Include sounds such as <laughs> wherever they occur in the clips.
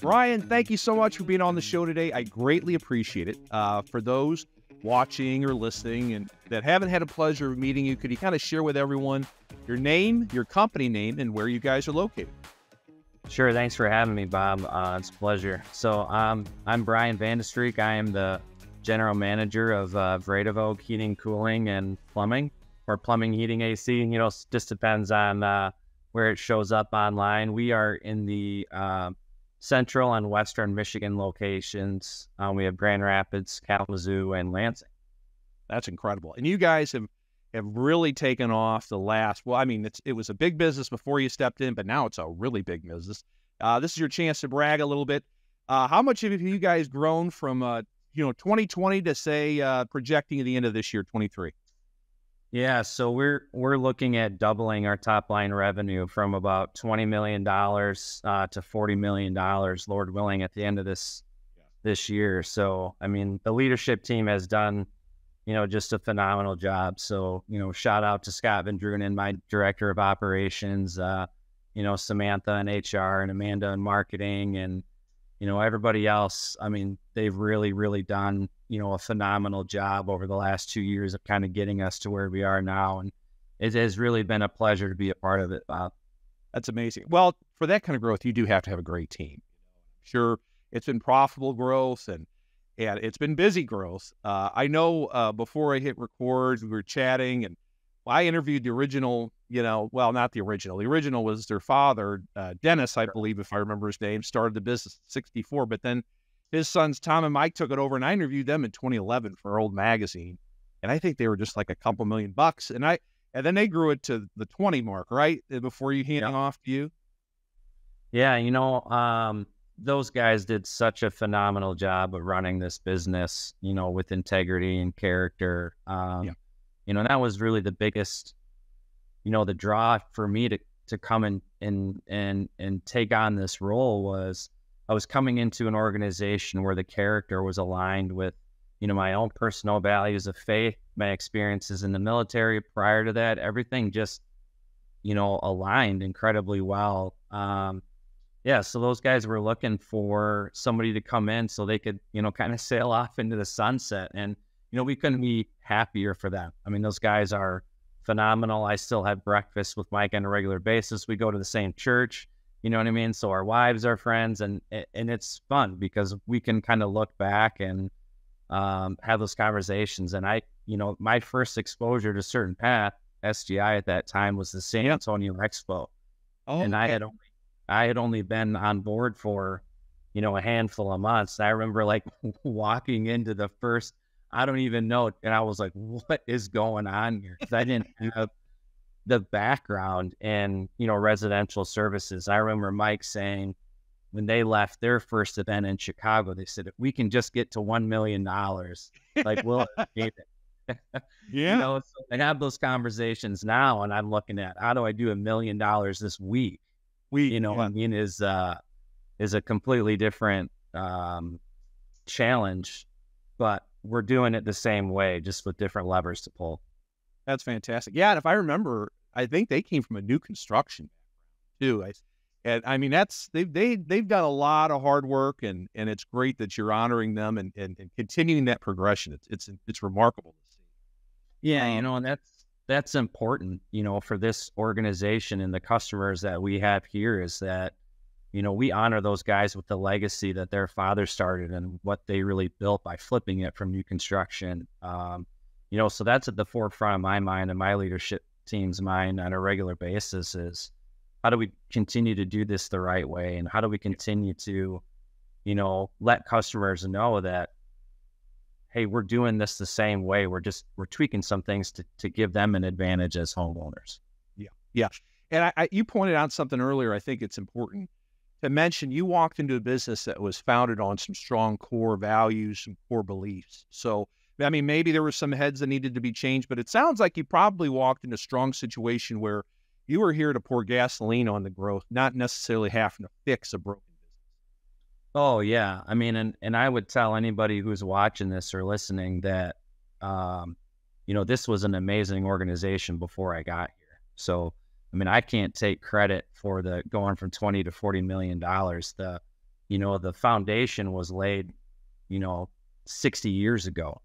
Brian, thank you so much for being on the show today. I greatly appreciate it. Uh, for those watching or listening and that haven't had a pleasure of meeting you, could you kind of share with everyone your name, your company name, and where you guys are located? Sure. Thanks for having me, Bob. Uh, it's a pleasure. So um, I'm Brian Vandestreek. I am the general manager of uh, Heating, Cooling, and Plumbing, or Plumbing, Heating, AC. You know, just depends on uh, where it shows up online. We are in the uh, central and western Michigan locations. Um, we have Grand Rapids, Kalamazoo, and Lansing. That's incredible. And you guys have have really taken off the last. Well, I mean, it's it was a big business before you stepped in, but now it's a really big business. Uh, this is your chance to brag a little bit. Uh, how much have you guys grown from uh, you know 2020 to say uh, projecting at the end of this year 23? Yeah, so we're we're looking at doubling our top line revenue from about twenty million dollars uh, to forty million dollars, Lord willing, at the end of this yeah. this year. So, I mean, the leadership team has done, you know, just a phenomenal job. So, you know, shout out to Scott Vendrunen, my director of operations, uh, you know, Samantha and HR, and Amanda and marketing, and you know, everybody else, I mean, they've really, really done, you know, a phenomenal job over the last two years of kind of getting us to where we are now. And it has really been a pleasure to be a part of it, Bob. That's amazing. Well, for that kind of growth, you do have to have a great team. Sure, it's been profitable growth and and it's been busy growth. Uh, I know uh, before I hit record, we were chatting and I interviewed the original, you know, well, not the original. The original was their father, uh, Dennis, I believe, if I remember his name, started the business 64. But then his sons, Tom and Mike, took it over, and I interviewed them in 2011 for Old Magazine. And I think they were just like a couple million bucks. And I, and then they grew it to the 20 mark, right? Uh, before you handing off to you. Yeah. You know, um, those guys did such a phenomenal job of running this business, you know, with integrity and character. Um, yeah you know, and that was really the biggest, you know, the draw for me to to come and and and and take on this role was I was coming into an organization where the character was aligned with, you know, my own personal values of faith, my experiences in the military prior to that, everything just, you know, aligned incredibly well. Um, yeah, so those guys were looking for somebody to come in so they could, you know, kind of sail off into the sunset. And you know, we couldn't be happier for them. I mean, those guys are phenomenal. I still have breakfast with Mike on a regular basis. We go to the same church, you know what I mean? So our wives are friends and and it's fun because we can kind of look back and um, have those conversations. And I, you know, my first exposure to CertainPath, SGI at that time was the San Antonio Expo. Oh, and I had only I had only been on board for, you know, a handful of months. I remember like <laughs> walking into the first I don't even know. And I was like, what is going on here? Because I didn't <laughs> have the background in, you know, residential services. I remember Mike saying when they left their first event in Chicago, they said, if we can just get to $1 million, like, we'll <laughs> it. <laughs> yeah. You know, so I have those conversations now, and I'm looking at how do I do a million dollars this week? We, you know, yeah. I mean, is uh, is a completely different um, challenge, but we're doing it the same way, just with different levers to pull. That's fantastic. Yeah, and if I remember, I think they came from a new construction too. I, and I mean that's they they they've done a lot of hard work, and and it's great that you're honoring them and and, and continuing that progression. It's it's it's remarkable to see. Yeah, um, you know, and that's that's important, you know, for this organization and the customers that we have here is that you know, we honor those guys with the legacy that their father started and what they really built by flipping it from new construction. Um, you know, so that's at the forefront of my mind and my leadership team's mind on a regular basis is how do we continue to do this the right way and how do we continue to, you know, let customers know that hey, we're doing this the same way. We're just we're tweaking some things to to give them an advantage as homeowners. Yeah, yeah. And I, I, you pointed out something earlier. I think it's important to mention you walked into a business that was founded on some strong core values, some core beliefs. So, I mean, maybe there were some heads that needed to be changed, but it sounds like you probably walked in a strong situation where you were here to pour gasoline on the growth, not necessarily having to fix a broken business. Oh yeah, I mean, and and I would tell anybody who's watching this or listening that, um, you know, this was an amazing organization before I got here. So I mean, I can't take credit for the going from 20 to 40 million dollars. The, you know, the foundation was laid, you know, 60 years ago.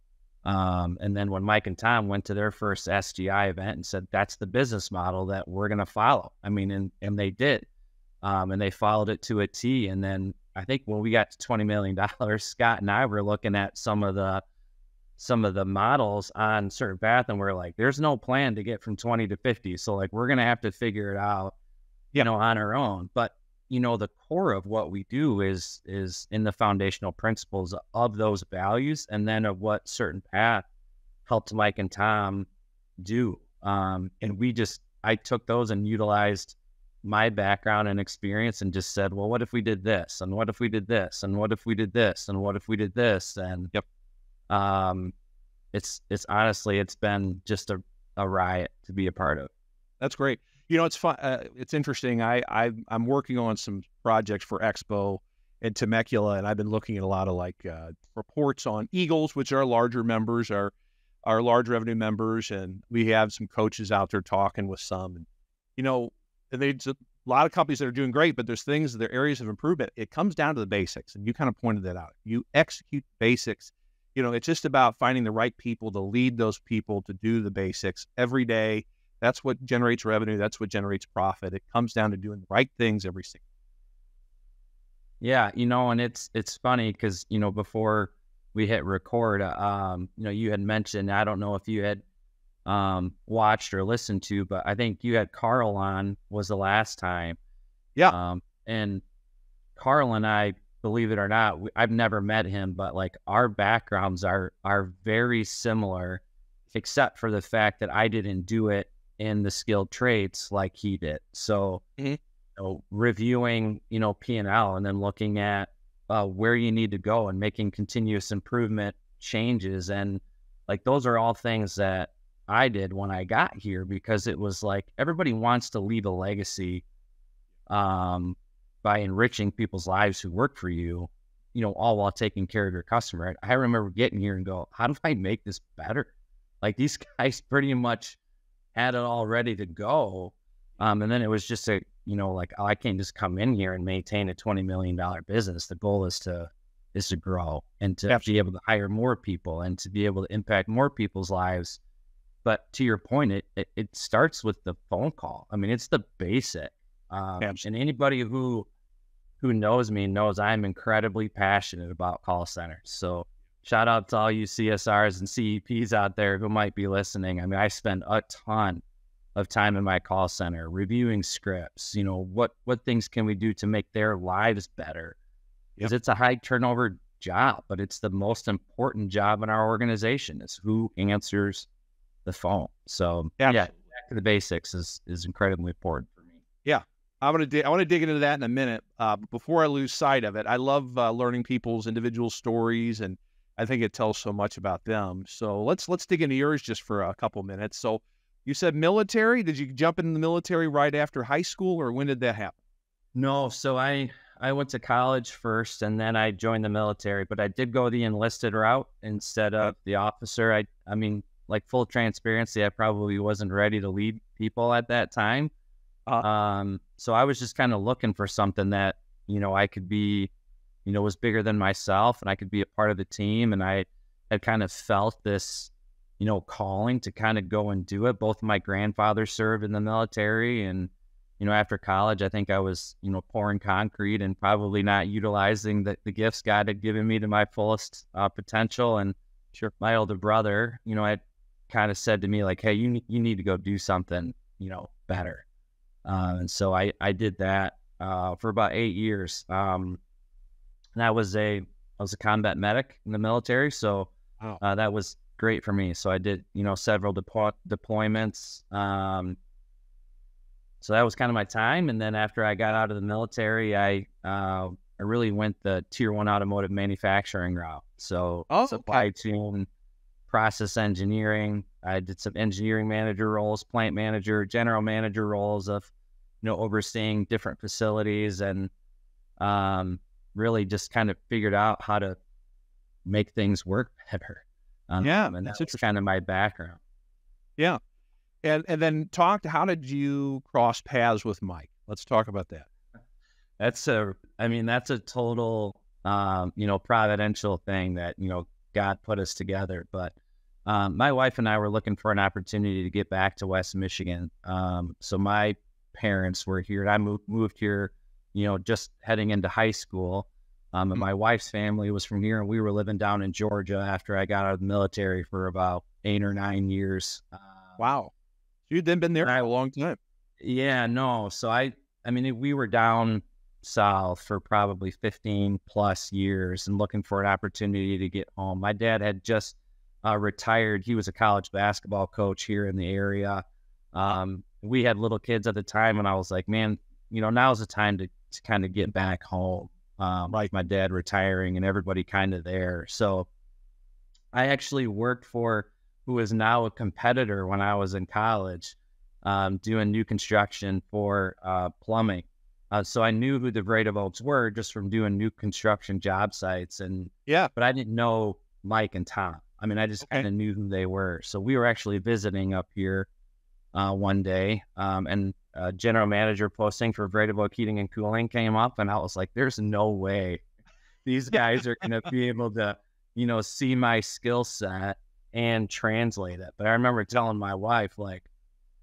Um, and then when Mike and Tom went to their first SGI event and said, that's the business model that we're going to follow. I mean, and, and they did. Um, and they followed it to a T. And then I think when we got to $20 million, <laughs> Scott and I were looking at some of the, some of the models on CertainPath and we're like, there's no plan to get from 20 to 50. So like, we're going to have to figure it out, you know, on our own. But you know the core of what we do is is in the foundational principles of those values and then of what certain path helped mike and tom do um, and we just i took those and utilized my background and experience and just said well what if we did this? And what if we did this? And what if we did this? And what if we did this? And yep. um it's it's honestly it's been just a, a riot to be a part of. That's great you know, it's fun. Uh, it's interesting. I, I I'm working on some projects for Expo and Temecula, and I've been looking at a lot of like uh, reports on Eagles, which are larger members, are our large revenue members, and we have some coaches out there talking with some, and you know, and they a lot of companies that are doing great, but there's things, there are areas of improvement. It comes down to the basics, and you kind of pointed that out. You execute basics. You know, it's just about finding the right people to lead those people to do the basics every day that's what generates revenue. That's what generates profit. It comes down to doing the right things every single. Yeah, you know, and it's it's funny because you know before we hit record, um, you know, you had mentioned I don't know if you had um, watched or listened to, but I think you had Carl on was the last time. Yeah, um, and Carl and I, believe it or not, we, I've never met him, but like our backgrounds are are very similar, except for the fact that I didn't do it in the skilled trades like he did. So, mm-hmm. you know, reviewing, you know, P and L, and then looking at uh, where you need to go and making continuous improvement changes, and like those are all things that I did when I got here because it was like everybody wants to leave a legacy um, by enriching people's lives who work for you, you know, all while taking care of your customer. I remember getting here and go, how do I make this better? Like these <laughs> guys pretty much had it all ready to go. Um, and then it was just a, you know, like oh, I can't just come in here and maintain a twenty million dollar business. The goal is to is to grow and to Absolutely. be able to hire more people and to be able to impact more people's lives. But to your point, it it, it starts with the phone call. I mean, it's the basic. Um, and anybody who who knows me knows I'm incredibly passionate about call centers. So shout out to all you CSRs and CEPs out there who might be listening. I mean, I spend a ton of time in my call center reviewing scripts. You know, what what things can we do to make their lives better? Because yep. it's a high turnover job, but it's the most important job in our organization. Is who answers the phone. So yeah, yeah back to the basics is is incredibly important for me. Yeah, I'm gonna I want to dig into that in a minute. Uh, before I lose sight of it, I love uh, learning people's individual stories and I think it tells so much about them. So let's let's dig into yours just for a couple minutes. So you said military. Did you jump in the military right after high school, or when did that happen? No. So I I went to college first, and then I joined the military. But I did go the enlisted route instead of the officer. I I mean, like full transparency, I probably wasn't ready to lead people at that time. Uh, um, so I was just kind of looking for something that you know I could be you know, was bigger than myself and I could be a part of the team. And I had kind of felt this, you know, calling to kind of go and do it. Both my grandfathers served in the military. And, you know, after college, I think I was, you know, pouring concrete and probably not utilizing the, the gifts God had given me to my fullest uh, potential. And sure, my older brother, you know, had kind of said to me, like, hey, you, you need to go do something, you know, better. Uh, and so I, I did that uh, for about eight years. Um, and I was a I was a combat medic in the military, so wow. uh, that was great for me. So I did you know several depo- deployments. Um, so that was kind of my time, and then after I got out of the military, I uh, I really went the tier one automotive manufacturing route. So oh, supply okay. chain, process engineering. I did some engineering manager roles, plant manager, general manager roles of you know overseeing different facilities and um, really just kind of figured out how to make things work better. Um, yeah, and that's kind of my background. Yeah, And and then talk how did you cross paths with Mike? Let's talk about that. That's a, I mean, that's a total, um, you know, providential thing that you know God put us together. But um, my wife and I were looking for an opportunity to get back to West Michigan. Um, so my parents were here, and I moved moved here, you know, just heading into high school. Um, and mm-hmm. my wife's family was from here, and we were living down in Georgia after I got out of the military for about eight or nine years. Uh, wow, you'd then been there for a long time. Yeah, no. So I, I mean, we were down south for probably 15 plus years and looking for an opportunity to get home. My dad had just uh, retired. He was a college basketball coach here in the area. Um, we had little kids at the time, and I was like, man, you know, now's the time to, to kind of get back home. Um, like my dad retiring and everybody kind of there. So I actually worked for who is now a competitor when I was in college, um, doing new construction for uh, plumbing. Uh, so I knew who the Vredevoogds were just from doing new construction job sites, and yeah, but I didn't know Mike and Tom. I mean, I just okay. kind of knew who they were. So we were actually visiting up here uh, one day, um, and a general manager posting for Vredevoogd Heating and Cooling came up, and I was like, "There's no way these <laughs> guys are going to be able to, you know, see my skill set and translate it." But I remember telling my wife, like,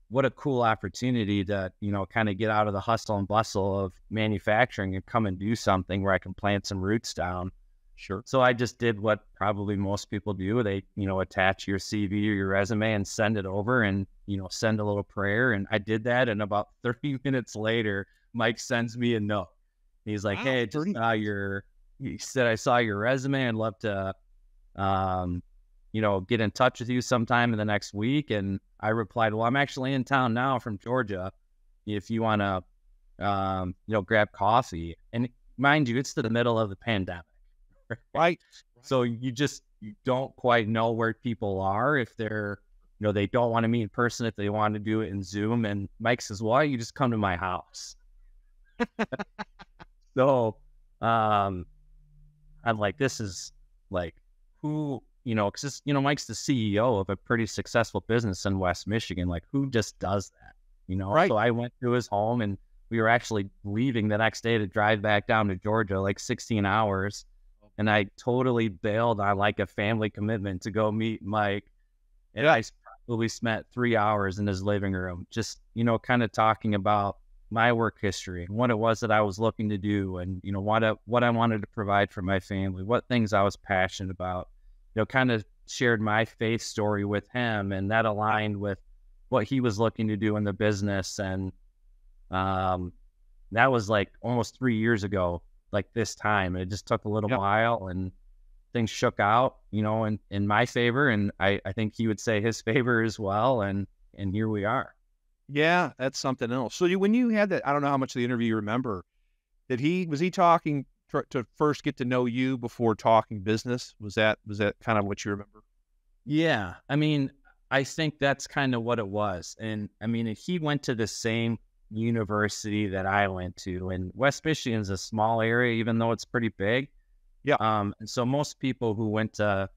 what a cool opportunity to, you know, kind of get out of the hustle and bustle of manufacturing and come and do something where I can plant some roots down Sure. So I just did what probably most people do. They, you know, attach your CV or your resume and send it over and, you know, send a little prayer. And I did that. And about <laughs> 30 minutes later, Mike sends me a note. He's like, wow, Hey, just saw your, he said, I saw your resume and love to, um, you know, get in touch with you sometime in the next week. And I replied, Well, I'm actually in town now from Georgia. If you want to, um, you know, grab coffee. And mind you, it's to the middle of the pandemic right? So you just you don't quite know where people are if they're you know they don't want to meet in person if they want to do it in Zoom. And Mike says, "Why you just come to my house?" <laughs> so um, I'm like, this is like who you know because you know Mike's the CEO of a pretty successful business in West Michigan. Like who just does that? You know, right. So I went to his home and we were actually leaving the next day to drive back down to Georgia, like 16 hours and I totally bailed on like a family commitment to go meet Mike. And I probably spent three hours in his living room, just, you know, kind of talking about my work history and what it was that I was looking to do and, you know, what I, what I wanted to provide for my family, what things I was passionate about, you know, kind of shared my faith story with him and that aligned with what he was looking to do in the business. And, um, that was like almost three years ago like this time. It just took a little yep. while and things shook out, you know, in, in my favor. And I, I think he would say his <laughs> favor as well. And, and here we are. Yeah, that's something else. So you, when you had that, I don't know how much of the interview you remember. Did he was he talking to, to first get to know you before talking business? Was that was that kind of what you remember? Yeah, I mean, I think that's kind of what it was. And I mean, he went to the same university that I went to. And West Michigan is a small area, even though it's pretty big. Yeah. Um, and so most people who went to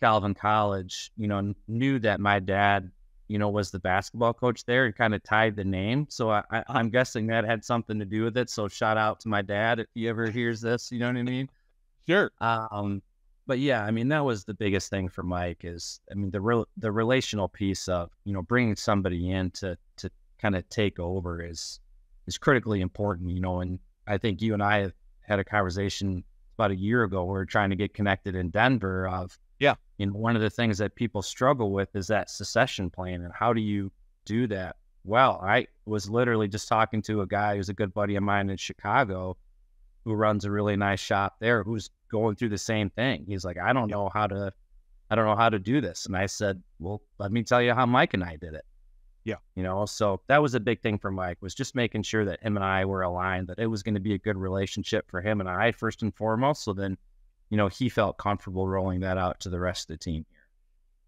Calvin College, you know, knew that my dad, you know, was the basketball coach there and kind of tied the name. So I, I, I'm guessing that had something to do with it. So shout out to my dad if he ever hears this. You know what I mean? Sure. Um, but yeah, I mean that was the biggest thing for Mike is I mean the real the relational piece of you know bringing somebody in to to kind of take over is is critically important, you know. And I think you and I had a conversation about a year ago. We are trying to get connected in Denver. Of yeah, you know, one of the things that people struggle with is that secession plan, and how do you do that? Well, I was literally just talking to a guy who's a good buddy of mine in Chicago, who runs a really nice shop there, who's going through the same thing. He's like, I don't know how to, I don't know how to do this, and I said, well, let me tell you how Mike and I did it. Yeah. You know, so that was a big thing for Mike was just making sure that him and I were aligned, that it was going to be a good relationship for him and I first and foremost. So then, you know, he felt comfortable rolling that out to the rest of the team here.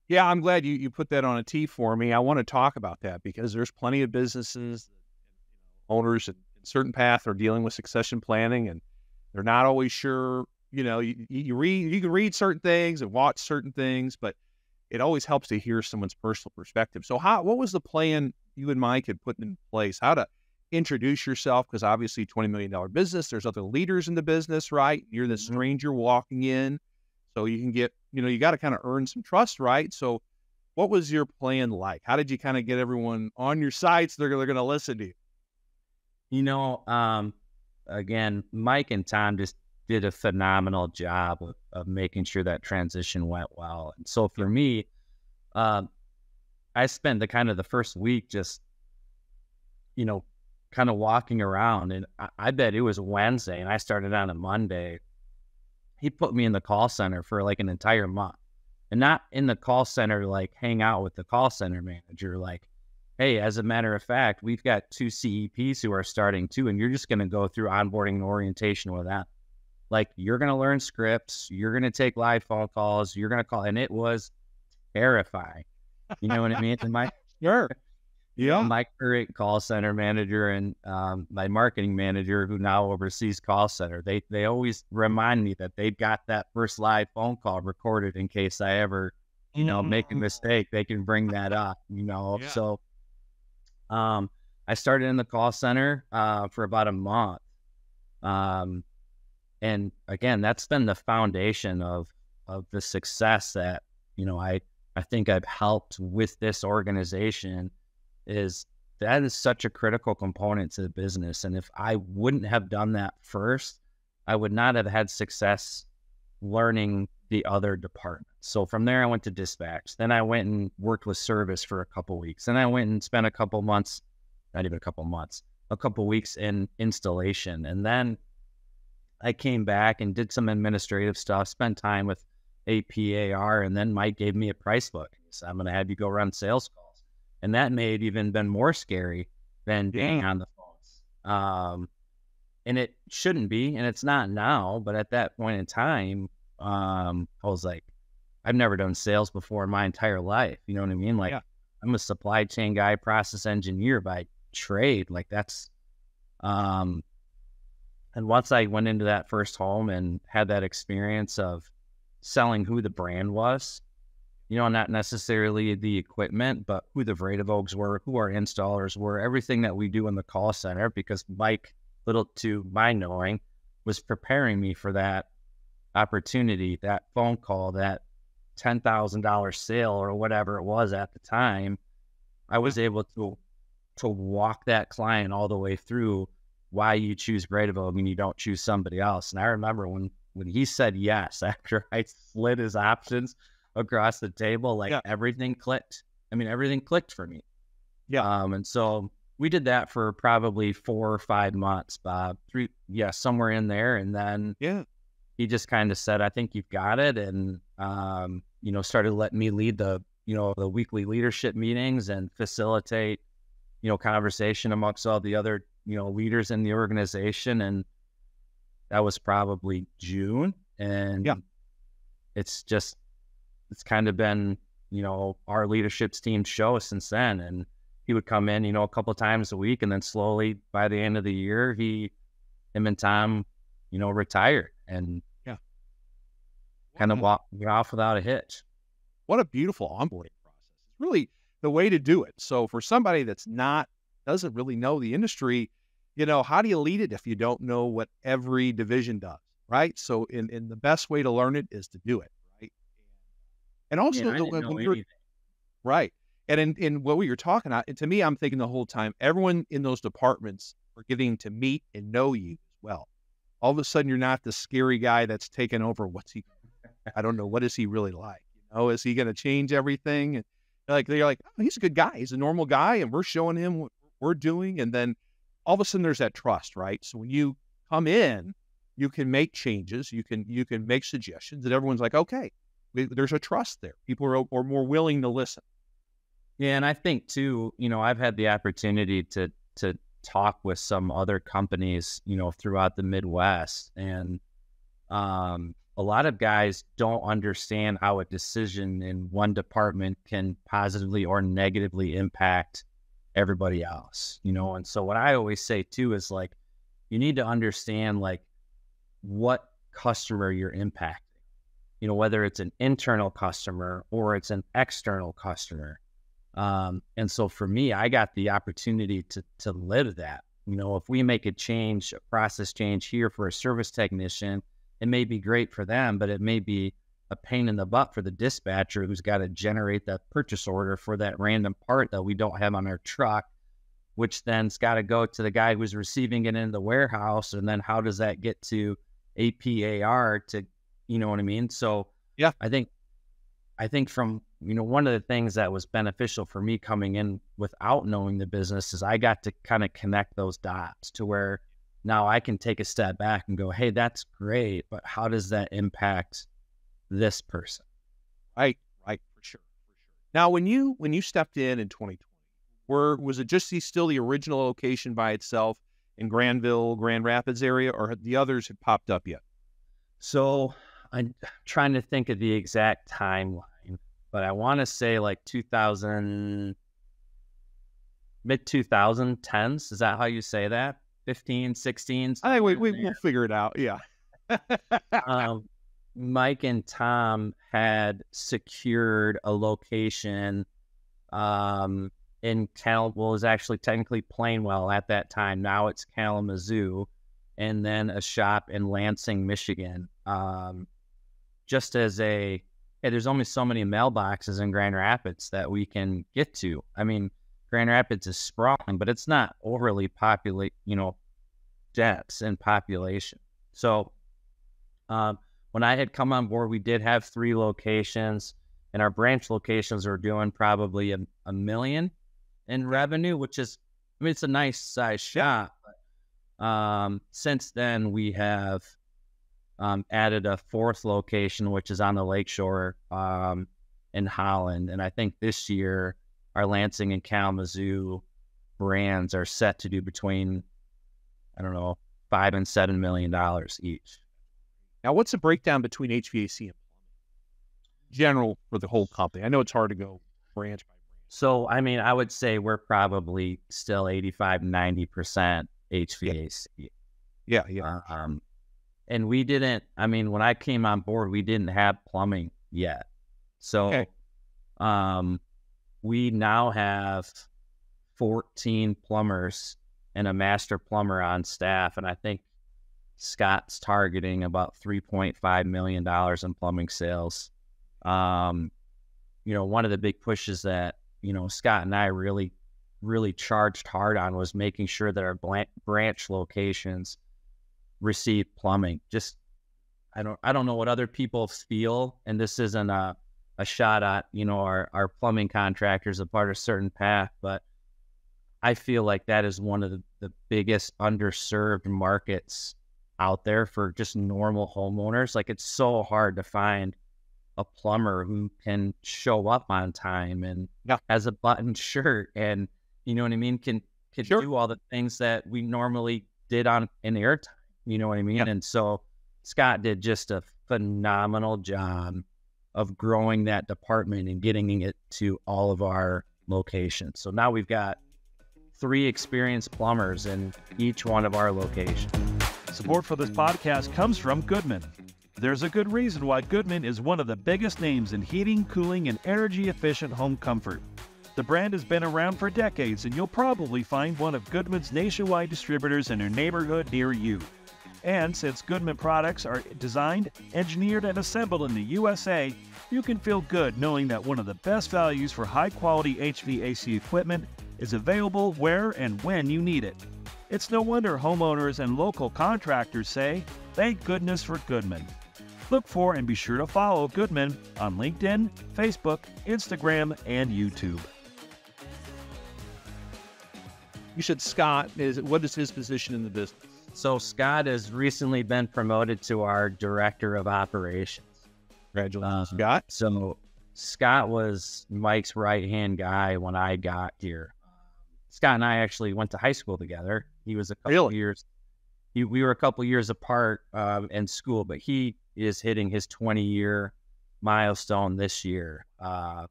Yeah, I'm glad you, you put that on a tee for me. I want to talk about that because there's plenty of businesses, owners in CertainPath are dealing with succession planning and they're not always sure, you know, you, you read, you can read certain things and watch certain things, but it always helps to hear someone's personal perspective. So, how what was the plan you and Mike had put in place? How to introduce yourself? Because obviously, twenty million dollar business. There's other leaders in the business, right? You're the mm-hmm. stranger walking in, so you can get you know you got to kind of earn some trust, right? So, what was your plan like? How did you kind of get everyone on your side so they're, they're going to listen to you? You know, um, again, Mike and Tom just did a phenomenal job of, of making sure that transition went well. And so for me, uh, I spent the kind of the first week just, you know, kind of walking around. And I, I bet it was Wednesday and I started on a Monday. He put me in the call center for like an entire month and not in the call center, like hang out with the call center manager, like, hey, as a matter of fact, we've got two CEPs who are starting too, and you're just going to go through onboarding and orientation with them. Like you're going to learn scripts, you're going to take live phone calls, you're going to call, and it was terrifying. You know what I mean? And my <laughs> sure, yeah, my current call center manager and um, my marketing manager, who now oversees call center, they they always remind me that they've got that first live phone call recorded in case I ever, you know, mm-hmm. make a mm. mistake. They can bring that up. You know, yeah. so um, I started in the call center uh, for about a month. Um, and again, that's been the foundation of of the success that you know I I think I've helped with this organization is that is such a critical component to the business. And if I wouldn't have done that first, I would not have had success learning the other departments. So from there, I went to dispatch. Then I went and worked with service for a couple weeks. Then I went and spent a couple months, not even a couple months, a couple weeks in installation. And then I came back and did some administrative stuff, spent time with APAR, and then Mike gave me a price book. Said, I'm going to have you go run sales calls. And that may have even been more scary than being on the phones. Um, and it shouldn't be, and it's not now, but at that point in time, um, I was like, I've never done sales before in my entire life. You know what I mean? Like, yeah. I'm a supply chain guy, process engineer by trade. Like, that's, um, and once I went into that first home and had that experience of selling who the brand was, you know, not necessarily the equipment, but who the Vredevoogds were, who our installers were, everything that we do in the call center, because Mike, little to my knowing, was preparing me for that opportunity, that phone call, that $10,000 sale or whatever it was at the time. I was able to to walk that client all the way through why you choose Vredevoogd and you don't choose somebody else. And I remember when when he said yes <laughs> after I slid his options across the table, like yeah. everything clicked. I mean, everything clicked for me. Yeah. Um, and so we did that for probably four or five months, Bob. Three, yeah, somewhere in there. And then yeah, he just kind of said, "I think you've got it," and um, you know, started letting me lead the you know the weekly leadership meetings and facilitate you know conversation amongst all the other you know leaders in the organization and that was probably june and yeah. it's just it's kind of been you know our leadership's team show since then and he would come in you know a couple times a week and then slowly by the end of the year he him and tom you know retired and yeah. kind of walk off without a hitch. What a beautiful onboarding process. It's really the way to do it. So for somebody that's not doesn't really know the industry, you know, how do you lead it if you don't know what every division does, right? So, in, in the best way to learn it is to do it, right? And also, the, when you're, right. And in, in what we were talking about, to me, I'm thinking the whole time, everyone in those departments are getting to meet and know you as well. All of a sudden, you're not the scary guy that's taken over. What's he? I don't know. What is he really like? You know, is he going to change everything? And like they're like, oh, he's a good guy. He's a normal guy, and we're showing him what we're doing. And then all of a sudden there's that trust, right? So when you come in, you can make changes, you can you can make suggestions, and everyone's like, okay, there's a trust there. People are, are more willing to listen. Yeah, and I think too, you know, I've had the opportunity to to talk with some other companies, you know, throughout the Midwest, and um, a lot of guys don't understand how a decision in one department can positively or negatively impact everybody else, you know? And so what I always say too is like, you need to understand like what customer you're impacting. you know, whether it's an internal customer or it's an external customer. Um, and so for me, I got the opportunity to to live that. You know, if we make a change, a process change here for a service technician, it may be great for them, but it may be a pain in the butt for the dispatcher who's got to generate that purchase order for that random part that we don't have on our truck, which then's got to go to the guy who's receiving it in the warehouse. And then how does that get to APAR to, you know what I mean? So yeah, I think, I think from, you know, one of the things that was beneficial for me coming in without knowing the business is I got to kind of connect those dots to where now I can take a step back and go, hey, that's great, but how does that impact this person? Right, right, for sure, for sure. Now, when you when you stepped in in 2020, were was it just the, still the original location by itself in Grandville, Grand Rapids area, or had the others had popped up yet? So I'm trying to think of the exact timeline, but I want to say like 2000 mid 2010s. Is that how you say that? 15, 16. I think we, we will figure it out. Yeah. <laughs> um, Mike and Tom had secured a location um, in Cal. Well, it was actually technically Plainwell at that time. Now it's Kalamazoo, and then a shop in Lansing, Michigan. Um, just as a hey, there's only so many mailboxes in Grand Rapids that we can get to. I mean, Grand Rapids is sprawling, but it's not overly populate, you know, dense in population. So um, when I had come on board, we did have three locations, and our branch locations are doing probably a, a million in revenue, which is, I mean, it's a nice size shop. But, um, since then, we have um, added a fourth location, which is on the lakeshore um, in Holland. And I think this year, our Lansing and Kalamazoo brands are set to do between, I don't know, five and seven million dollars each. Now, what's the breakdown between HVAC and plumbing? General for the whole company. I know it's hard to go branch by branch. So, I mean, I would say we're probably still 85, 90% HVAC. Yeah, yeah. yeah. Um, and we didn't, I mean, when I came on board, we didn't have plumbing yet. So, okay. um, we now have 14 plumbers and a master plumber on staff. And I think Scott's targeting about $3.5 million in plumbing sales. Um, you know, one of the big pushes that, you know, Scott and I really, really charged hard on was making sure that our branch locations receive plumbing. Just, I don't, I don't know what other people feel, and this isn't a, a shot at, you know, our, our plumbing contractors a part of a CertainPath, but I feel like that is one of the, the biggest underserved markets out there for just normal homeowners. Like it's so hard to find a plumber who can show up on time and yeah. has a button shirt and you know what I mean can can sure. do all the things that we normally did on in airtime. You know what I mean? Yeah. And so Scott did just a phenomenal job of growing that department and getting it to all of our locations. So now we've got three experienced plumbers in each one of our locations. Support for this podcast comes from Goodman. There's a good reason why Goodman is one of the biggest names in heating, cooling, and energy efficient home comfort. The brand has been around for decades, and you'll probably find one of Goodman's nationwide distributors in a neighborhood near you. And since Goodman products are designed, engineered, and assembled in the USA, you can feel good knowing that one of the best values for high quality HVAC equipment is available where and when you need it. It's no wonder homeowners and local contractors say, thank goodness for Goodman. Look for and be sure to follow Goodman on LinkedIn, Facebook, Instagram, and YouTube. You said Scott is what is his position in the business? So Scott has recently been promoted to our director of operations. Congratulations, uh, Scott. So Scott was Mike's right hand guy when I got here. Scott and I actually went to high school together. He was a couple really? years. He, we were a couple years apart um, in school, but he is hitting his 20 year milestone this year. Uh,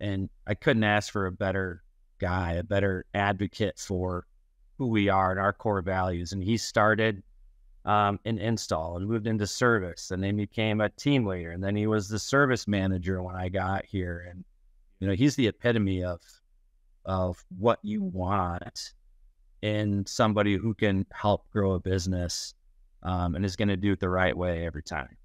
and I couldn't ask for a better guy, a better advocate for who we are and our core values. And he started um, in install and moved into service, and then became a team leader, and then he was the service manager when I got here, and you know he's the epitome of of what you want in somebody who can help grow a business um, and is going to do it the right way every time.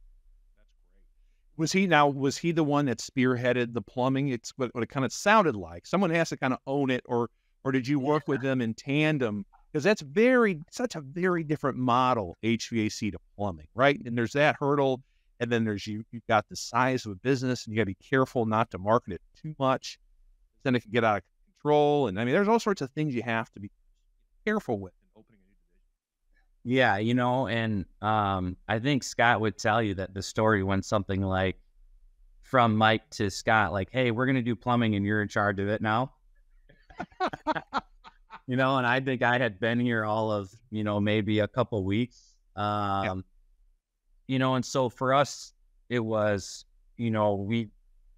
Was he now? Was he the one that spearheaded the plumbing? It's what, what it kind of sounded like. Someone has to kind of own it, or or did you work yeah. with them in tandem? Because that's very such a very different model HVAC to plumbing, right? And there's that hurdle, and then there's you. You've got the size of a business, and you got to be careful not to market it too much. Then it can get out of control, and I mean, there's all sorts of things you have to be careful with in opening a new division. Yeah, you know, and um, I think Scott would tell you that the story went something like from Mike to Scott, like, "Hey, we're going to do plumbing, and you're in charge of it now." <laughs> you know, and I think I had been here all of you know maybe a couple weeks. Um, yeah. You know, and so for us, it was you know we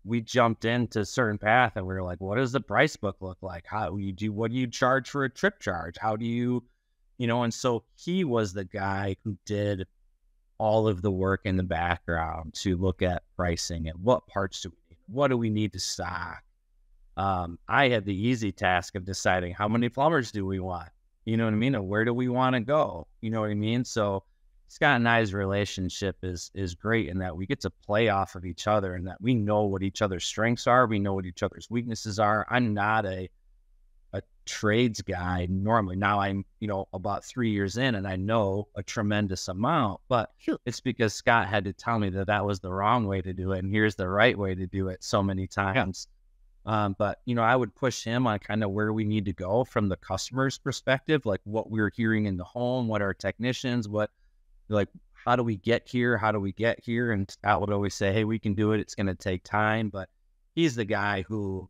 we jumped into a CertainPath and we were like, what does the price book look like? How do you do what do you charge for a trip charge? How do you, you know, and so he was the guy who did all of the work in the background to look at pricing and what parts do we need? What do we need to stock? Um, I had the easy task of deciding how many plumbers do we want? You know what I mean? Or where do we want to go? You know what I mean? So Scott and I's relationship is is great in that we get to play off of each other and that we know what each other's strengths are, we know what each other's weaknesses are. I'm not a a trades guy normally. Now I'm, you know, about three years in and I know a tremendous amount, but it's because Scott had to tell me that that was the wrong way to do it and here's the right way to do it so many times. Yeah. Um, but you know, I would push him on kind of where we need to go from the customer's perspective, like what we're hearing in the home, what our technicians, what like, how do we get here? How do we get here? And Scott would always say, hey, we can do it. It's going to take time. But he's the guy who,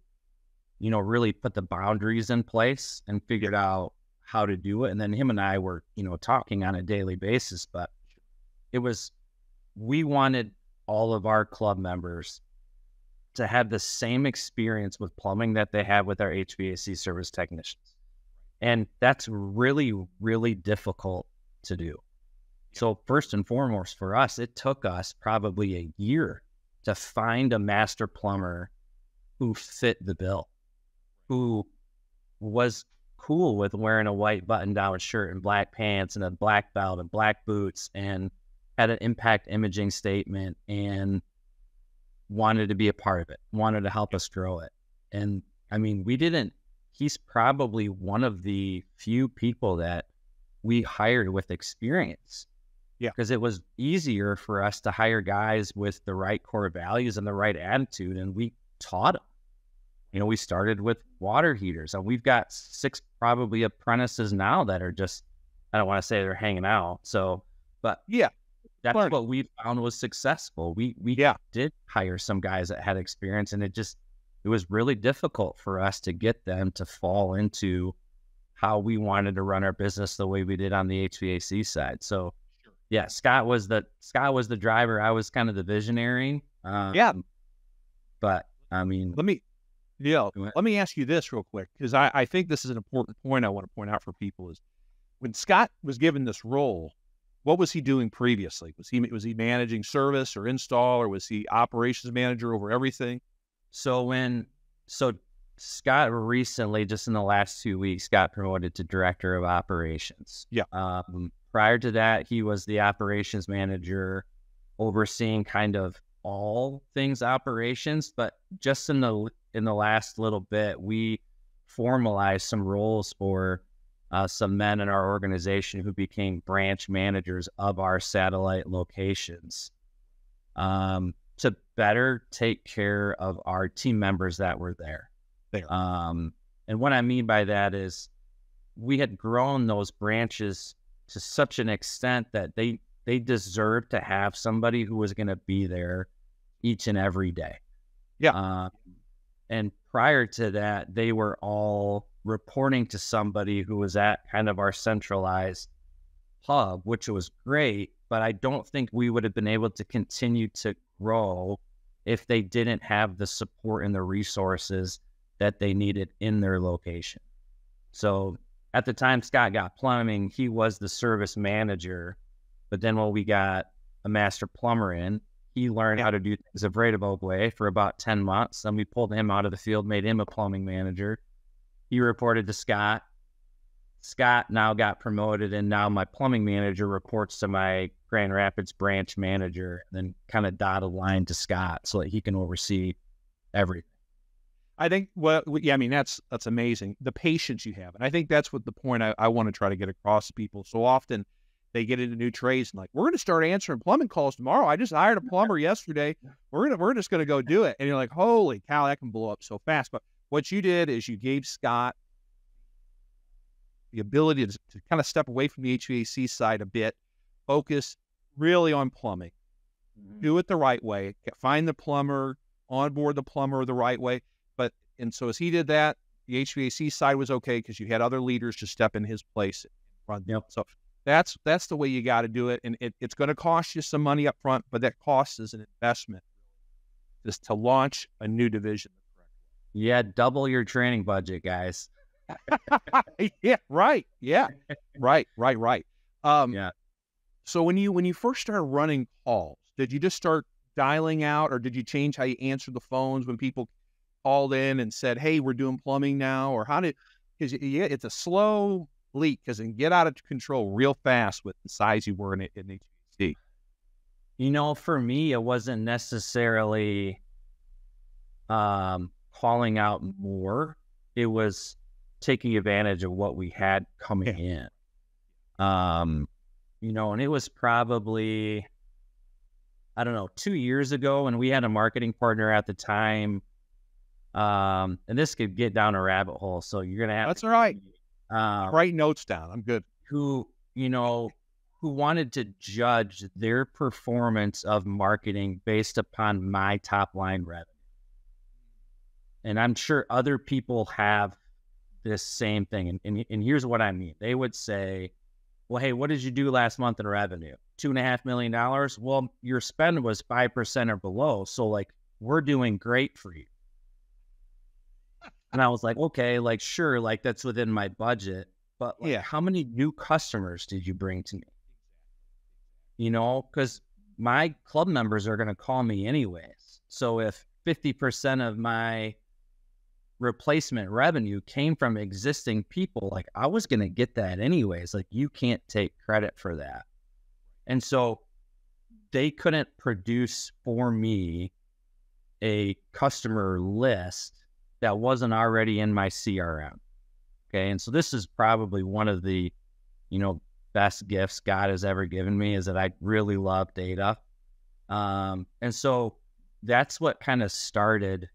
you know, really put the boundaries in place and figured out how to do it. And then him and I were, you know, talking on a daily basis. But it was, we wanted all of our club members to have the same experience with plumbing that they have with our HVAC service technicians. And that's really, really difficult to do. So, first and foremost, for us, it took us probably a year to find a master plumber who fit the bill, who was cool with wearing a white button down shirt and black pants and a black belt and black boots and had an impact imaging statement and wanted to be a part of it, wanted to help us grow it. And I mean, we didn't, he's probably one of the few people that we hired with experience yeah. Because it was easier for us to hire guys with the right core values and the right attitude. And we taught them. You know, we started with water heaters and we've got six probably apprentices now that are just, I don't want to say they're hanging out. So, but yeah, that's Learning. what we found was successful. We, we yeah. did hire some guys that had experience and it just, it was really difficult for us to get them to fall into how we wanted to run our business the way we did on the HVAC side. So, yeah, Scott was the Scott was the driver. I was kind of the visionary. Um, yeah, but I mean, let me, yeah, let me ask you this real quick because I, I think this is an important point I want to point out for people is when Scott was given this role, what was he doing previously? Was he was he managing service or install or was he operations manager over everything? So when so Scott recently, just in the last two weeks, got promoted to director of operations. Yeah. Um, Prior to that, he was the operations manager overseeing kind of all things operations, but just in the in the last little bit, we formalized some roles for uh, some men in our organization who became branch managers of our satellite locations um, to better take care of our team members that were there. Um, and what I mean by that is we had grown those branches to such an extent that they they deserve to have somebody who is going to be there each and every day. Yeah. Uh, and prior to that, they were all reporting to somebody who was at kind of our centralized hub, which was great. But I don't think we would have been able to continue to grow if they didn't have the support and the resources that they needed in their location. So at the time Scott got plumbing, he was the service manager. But then when we got a master plumber in, he learned yeah. how to do things a Vredevoogd way for about 10 months. Then we pulled him out of the field, made him a plumbing manager. He reported to Scott. Scott now got promoted, and now my plumbing manager reports to my Grand Rapids branch manager, and then kind of dotted line to Scott so that he can oversee everything. I think well, yeah, I mean that's that's amazing. The patience you have, and I think that's what the point I, I want to try to get across to people. So often they get into new trades and like we're going to start answering plumbing calls tomorrow. I just hired a <laughs> plumber yesterday. We're gonna we're just going to go do it, and you're like, holy cow, that can blow up so fast. But what you did is you gave Scott the ability to, to kind of step away from the HVAC side a bit, focus really on plumbing, mm-hmm. do it the right way, find the plumber, onboard the plumber the right way and so as he did that, the HVAC side was okay because you had other leaders to step in his place run. Yep. So that's that's the way you got to do it, and it, it's going to cost you some money up front, but that cost is an investment just to launch a new division. Yeah, double your training budget, guys. <laughs> yeah, right. Yeah, right, right, right. Um, yeah. So when you when you first started running calls, did you just start dialing out, or did you change how you answer the phones when people called in and said, "Hey, we're doing plumbing now," or how did? Because yeah, it's a slow leak because it can get out of control real fast with the size you were in, in HVAC. You know, for me, it wasn't necessarily um, calling out more. It was taking advantage of what we had coming yeah. in. Um, you know, and it was probably I don't know two years ago, and we had a marketing partner at the time um, and this could get down a rabbit hole. So you're gonna have that's all right. Uh, Write notes down. I'm good. Who you know who wanted to judge their performance of marketing based upon my top line revenue. And I'm sure other people have this same thing. And, and, and here's what I mean. They would say, well, hey, what did you do last month in revenue? Two and a half million dollars. Well, your spend was 5% or below. So, like, we're doing great for you. And I was like, okay, like, sure, like that's within my budget. But like, yeah, how many new customers did you bring to me? You know, because my club members are going to call me anyways. So if 50% of my replacement revenue came from existing people, like I was going to get that anyways. Like you can't take credit for that. And so they couldn't produce for me a customer list that wasn't already in my CRM. Okay. And so this is probably one of the, you know, best gifts God has ever given me is that I really love data. Um, and so that's what kind of started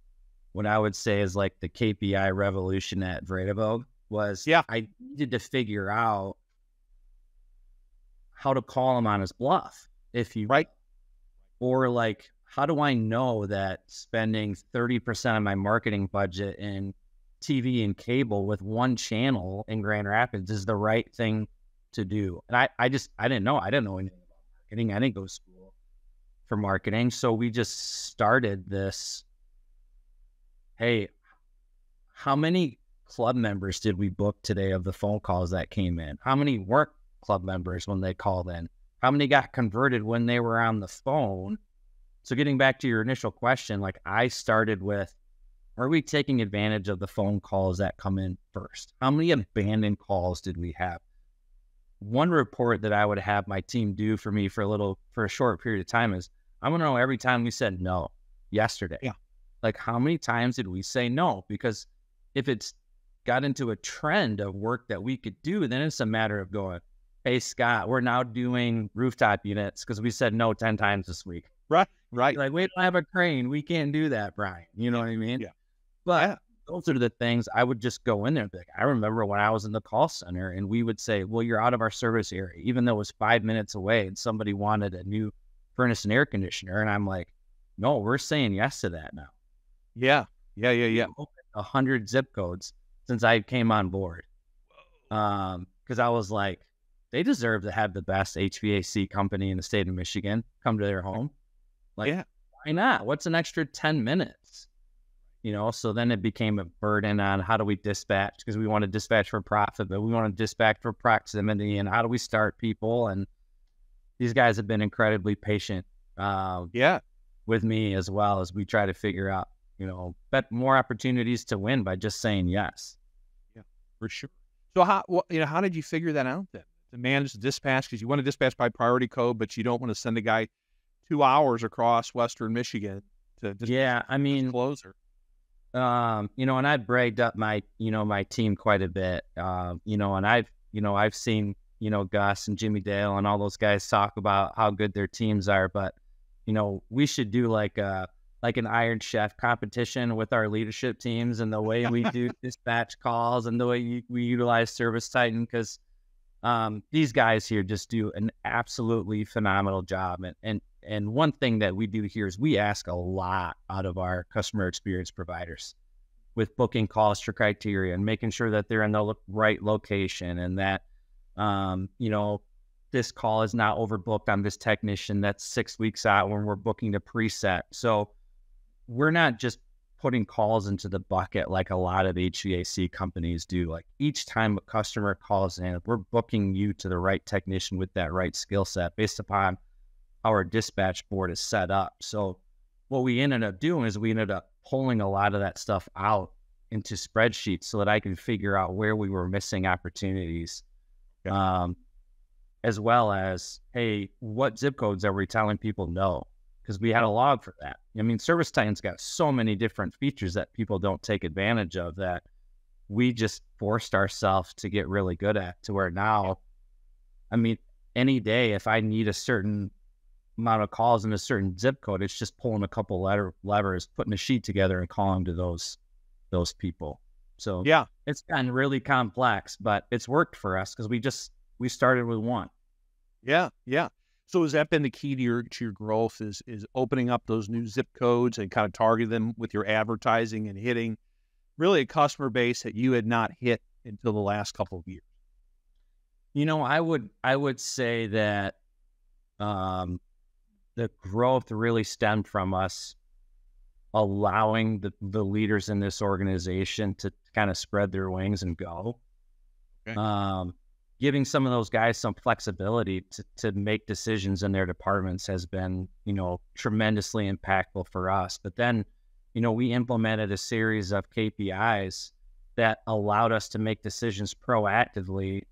what I would say is like the KPI revolution at Vredevoogd was yeah. I needed to figure out how to call him on his bluff, if you right, or like how do I know that spending 30% of my marketing budget in TV and cable with one channel in Grand Rapids is the right thing to do? And I, I just, I didn't know. I didn't know anything about marketing. I didn't go to school for marketing. So we just started this. Hey, how many club members did we book today of the phone calls that came in? How many weren't club members when they called in? How many got converted when they were on the phone? So getting back to your initial question, like I started with, are we taking advantage of the phone calls that come in first? How many abandoned calls did we have? One report that I would have my team do for me for a little, for a short period of time is I want to know every time we said no yesterday. Yeah. Like how many times did we say no? Because if it's got into a trend of work that we could do, then it's a matter of going, Hey, Scott, we're now doing rooftop units because we said no 10 times this week. Right. Right. Like, we don't have a crane. We can't do that, Brian. You know what I mean? Yeah. But yeah. those are the things I would just go in there. Like, I remember when I was in the call center and we would say, well, you're out of our service area, even though it was five minutes away and somebody wanted a new furnace and air conditioner. And I'm like, no, we're saying yes to that now. Yeah. Yeah. Yeah. Yeah. A hundred zip codes since I came on board. Um, cause I was like, they deserve to have the best HVAC company in the state of Michigan come to their home. Like, yeah. why not? What's an extra 10 minutes? You know, so then it became a burden on how do we dispatch because we want to dispatch for profit, but we want to dispatch for proximity and how do we start people? And these guys have been incredibly patient. Uh, yeah, with me as well as we try to figure out, you know, bet more opportunities to win by just saying yes. Yeah, for sure. So how well, you know how did you figure that out then to manage the dispatch because you want to dispatch by priority code, but you don't want to send a guy two hours across Western Michigan to yeah. I mean, closer. Um, you know, and I've bragged up my you know my team quite a bit. Um, you know, and I've you know I've seen you know Gus and Jimmy Dale and all those guys talk about how good their teams are, but you know we should do like a like an Iron Chef competition with our leadership teams and the way we do <laughs> dispatch calls and the way we utilize ServiceTitan because um, these guys here just do an absolutely phenomenal job. And, and and one thing that we do here is we ask a lot out of our customer experience providers with booking calls to criteria and making sure that they're in the right location and that um, you know this call is not overbooked on this technician that's six weeks out when we're booking the preset. So we're not just putting calls into the bucket like a lot of HVAC companies do. Like each time a customer calls in, we're booking you to the right technician with that right skill set based upon our dispatch board is set up. So what we ended up doing is we ended up pulling a lot of that stuff out into spreadsheets so that I can figure out where we were missing opportunities. Um, as well as, hey, what zip codes are we telling people no? because we had a log for that. I mean, ServiceTitan's got so many different features that people don't take advantage of that we just forced ourselves to get really good at to where now, I mean, any day if I need a certain amount of calls in a certain zip code, it's just pulling a couple letter levers, putting a sheet together, and calling to those those people. So yeah, it's gotten really complex, but it's worked for us because we just we started with one. Yeah, yeah. So has that been the key to your to your growth? Is is opening up those new zip codes and kind of targeting them with your advertising and hitting really a customer base that you had not hit until the last couple of years? You know, I would I would say that um, the growth really stemmed from us allowing the, the leaders in this organization to kind of spread their wings and go. Okay. Um, giving some of those guys some flexibility to, to make decisions in their departments has been, you know, tremendously impactful for us. But then, you know, we implemented a series of KPIs that allowed us to make decisions proactively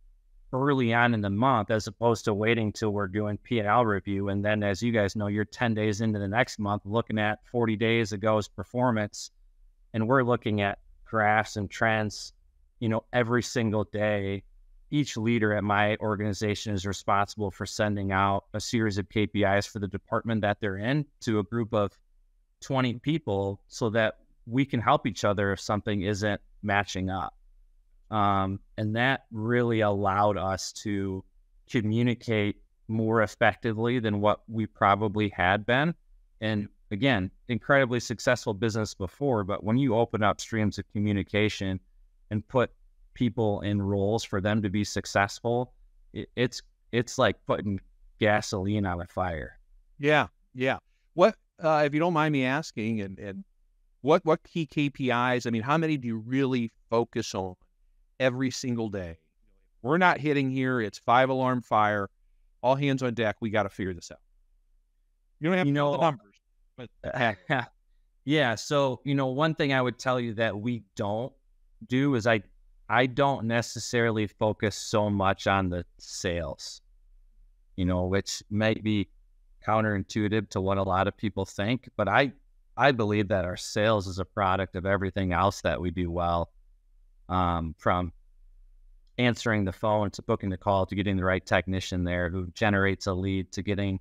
early on in the month as opposed to waiting till we're doing P&L review. And then, as you guys know, you're 10 days into the next month looking at 40 days ago's performance. And we're looking at graphs and trends, you know, every single day each leader at my organization is responsible for sending out a series of KPIs for the department that they're in to a group of 20 people so that we can help each other if something isn't matching up. Um, and that really allowed us to communicate more effectively than what we probably had been. And again, incredibly successful business before, but when you open up streams of communication and put people in roles for them to be successful, it, it's it's like putting gasoline on a fire. Yeah, yeah. What uh, if you don't mind me asking, and and what what key KPIs? I mean, how many do you really focus on every single day? We're not hitting here. It's five alarm fire. All hands on deck. We got to figure this out. You don't have you know, the numbers, but <laughs> yeah. So you know, one thing I would tell you that we don't do is I I don't necessarily focus so much on the sales, you know, which may be counterintuitive to what a lot of people think, but I I believe that our sales is a product of everything else that we do well, um, from answering the phone to booking the call to getting the right technician there who generates a lead to getting,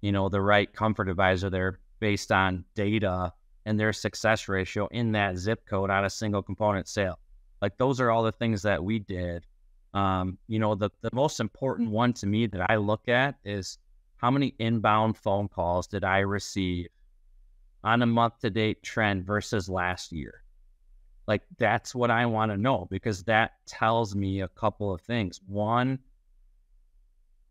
you know, the right comfort advisor there based on data and their success ratio in that zip code on a single component sale. Like those are all the things that we did. Um, you know, the, the most important one to me that I look at is how many inbound phone calls did I receive on a month to date trend versus last year? Like that's what I want to know because that tells me a couple of things. One,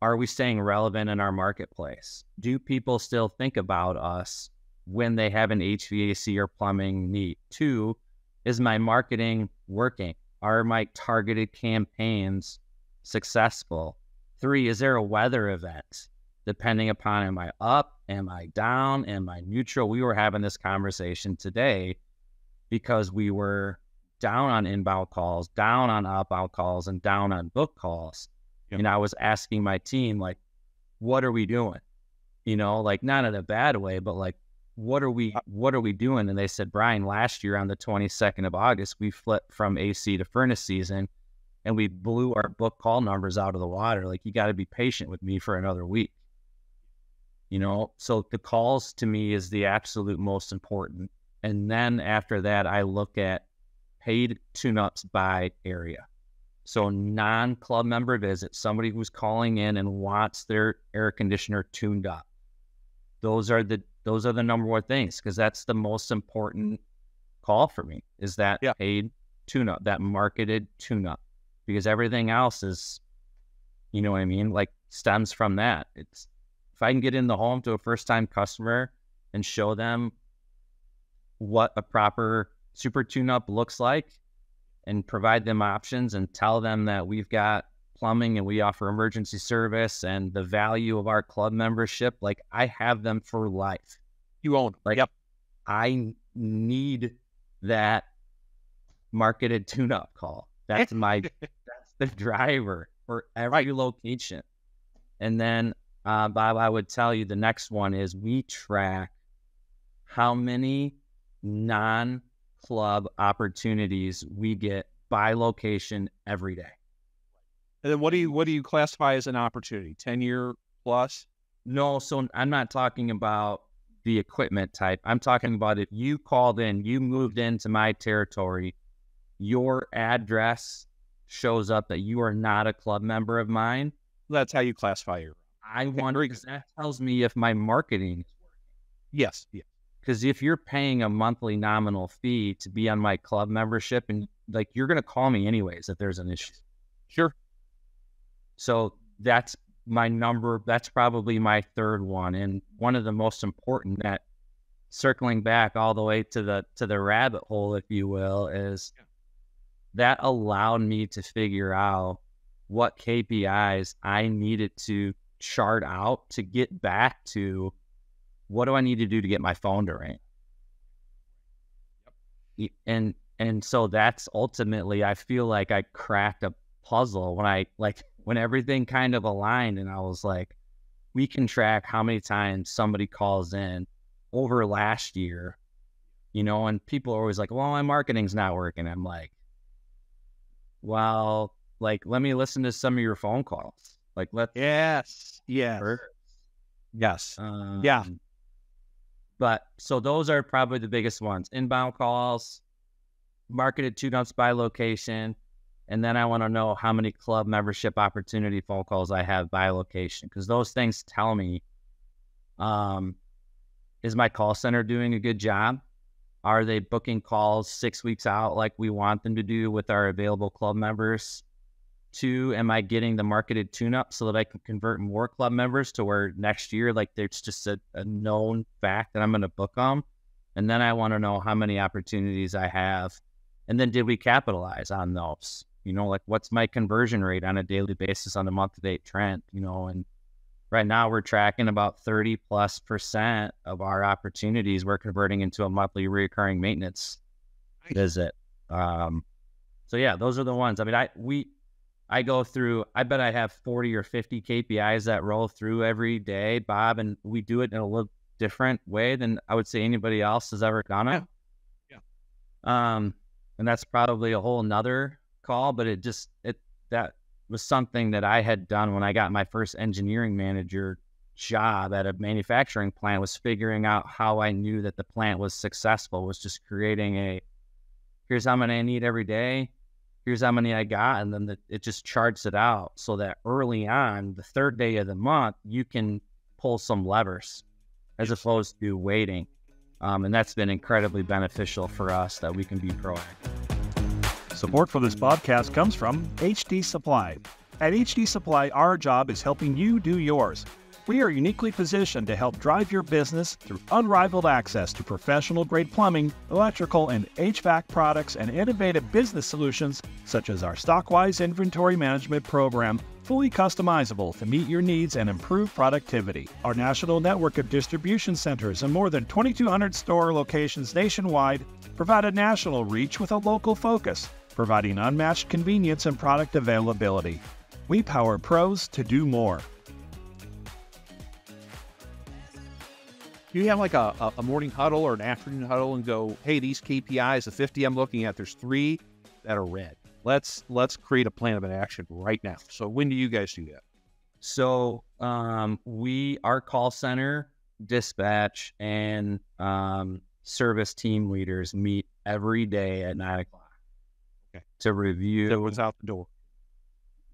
are we staying relevant in our marketplace? Do people still think about us when they have an HVAC or plumbing need? Two, is my marketing working? Are my targeted campaigns successful? Three, is there a weather event depending upon am I up, am I down, am I neutral? We were having this conversation today because we were down on inbound calls, down on outbound calls, and down on book calls. Yep. And I was asking my team, like, what are we doing? You know, like not in a bad way, but like, what are we uh what are we doing? And they said, Brian, last year on the 22nd of August, we flipped from AC to furnace season and we blew our book call numbers out of the water. Like you got to be patient with me for another week. You know, so the calls to me is the absolute most important. And then after that, I look at paid tune ups by area. So non club member visit, somebody who's calling in and wants their air conditioner tuned up. Those are the those are the number one things because that's the most important call for me is that yeah. paid tune up, that marketed tune up. Because everything else is, you know what I mean, like stems from that. It's if I can get in the home to a first time customer and show them what a proper super tune up looks like and provide them options and tell them that we've got plumbing and we offer emergency service and the value of our club membership like i have them for life. You own like yep. I need that marketed tune up call. That's <laughs> my that's the driver for every location. And then uh, bob i would tell you the next one is we track how many non club opportunities we get by location every day. And then what do you what do you classify as an opportunity? Ten year plus? No, so I'm not talking about the equipment type. I'm talking about if you called in, you moved into my territory, your address shows up that you are not a club member of mine. That's how you classify your. I wonder because that tells me if my marketing is working. Yes. Yes. Because if you're paying a monthly nominal fee to be on my club membership, and like you're going to call me anyways if there's an issue. Sure. So that's my number. That's probably my third one, and one of the most important. That circling back all the way to the to the rabbit hole, if you will, is that allowed me to figure out what KPIs I needed to chart out to get back to what do I need to do to get my phone to ring? Yep. And and so that's ultimately I feel like I cracked a puzzle when I like <laughs> when everything kind of aligned and I was like, we can track how many times somebody calls in over last year, you know, and people are always like, well, my marketing's not working. I'm like, well, like, let me listen to some of your phone calls. Like, let yes, yes, yes, um, yeah. But so those are probably the biggest ones inbound calls, marketed tune ups by location. And then I want to know how many club membership opportunity phone calls I have by location because those things tell me um, is my call center doing a good job? Are they booking calls six weeks out like we want them to do with our available club members? Two, am I getting the marketed tune up so that I can convert more club members to where next year, like there's just a, a known fact that I'm going to book them? And then I want to know how many opportunities I have. And then did we capitalize on those? You know, like what's my conversion rate on a daily basis on the month to date trend? You know, and right now we're tracking about 30 plus percent of our opportunities we're converting into a monthly recurring maintenance nice. visit. Um, so yeah, those are the ones. I mean, I we I go through, I bet I have 40 or 50 KPIs that roll through every day, Bob, and we do it in a little different way than I would say anybody else has ever done it. Yeah. yeah. Um, and that's probably a whole nother call, but it just, it, that was something that I had done when I got my first engineering manager job at a manufacturing plant was figuring out how I knew that the plant was successful was just creating a, here's how many I need every day here's how many I got. And then the, it just charts it out so that early on, the third day of the month, you can pull some levers as opposed to waiting. Um, and that's been incredibly beneficial for us that we can be proactive. Support for this podcast comes from HD Supply. At HD Supply, our job is helping you do yours. We are uniquely positioned to help drive your business through unrivaled access to professional grade plumbing, electrical, and HVAC products and innovative business solutions such as our Stockwise inventory management program fully customizable to meet your needs and improve productivity. Our national network of distribution centers and more than 2,200 store locations nationwide provide a national reach with a local focus, providing unmatched convenience and product availability. We power pros to do more. Do you have like a, a, morning huddle or an afternoon huddle and go, hey, these KPIs, the 50 I'm looking at, there's three that are red. Let's let's create a plan of an action right now. So when do you guys do that? So um, we our call center, dispatch, and um, service team leaders meet every day at nine o'clock. Okay. To review. So what's out the door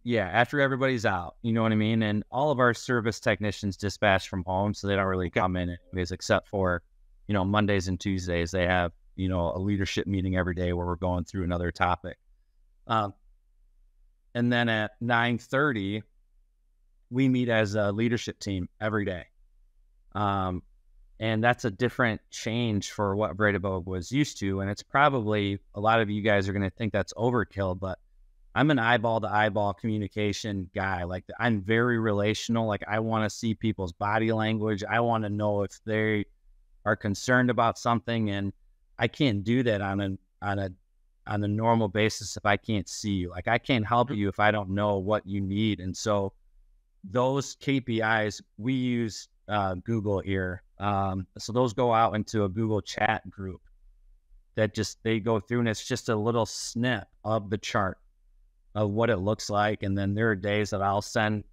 yeah, after everybody's out, you know what I mean? And all of our service technicians dispatch from home, so they don't really come in anyways, except for, you know, Mondays and Tuesdays. They have, you know, a leadership meeting every day where we're going through another topic. Um, and then at 9.30, we meet as a leadership team every day. Um, and that's a different change for what Vredevoogd was used to. And it's probably, a lot of you guys are going to think that's overkill, but – I'm an eyeball to eyeball communication guy. Like I'm very relational. Like I want to see people's body language. I want to know if they are concerned about something, and I can't do that on a on a on a normal basis if I can't see you. Like I can't help mm-hmm. you if I don't know what you need. And so those KPIs we use uh, Google here. Um, so those go out into a Google chat group that just they go through and it's just a little snip of the chart of what it looks like. And then there are days that I'll send,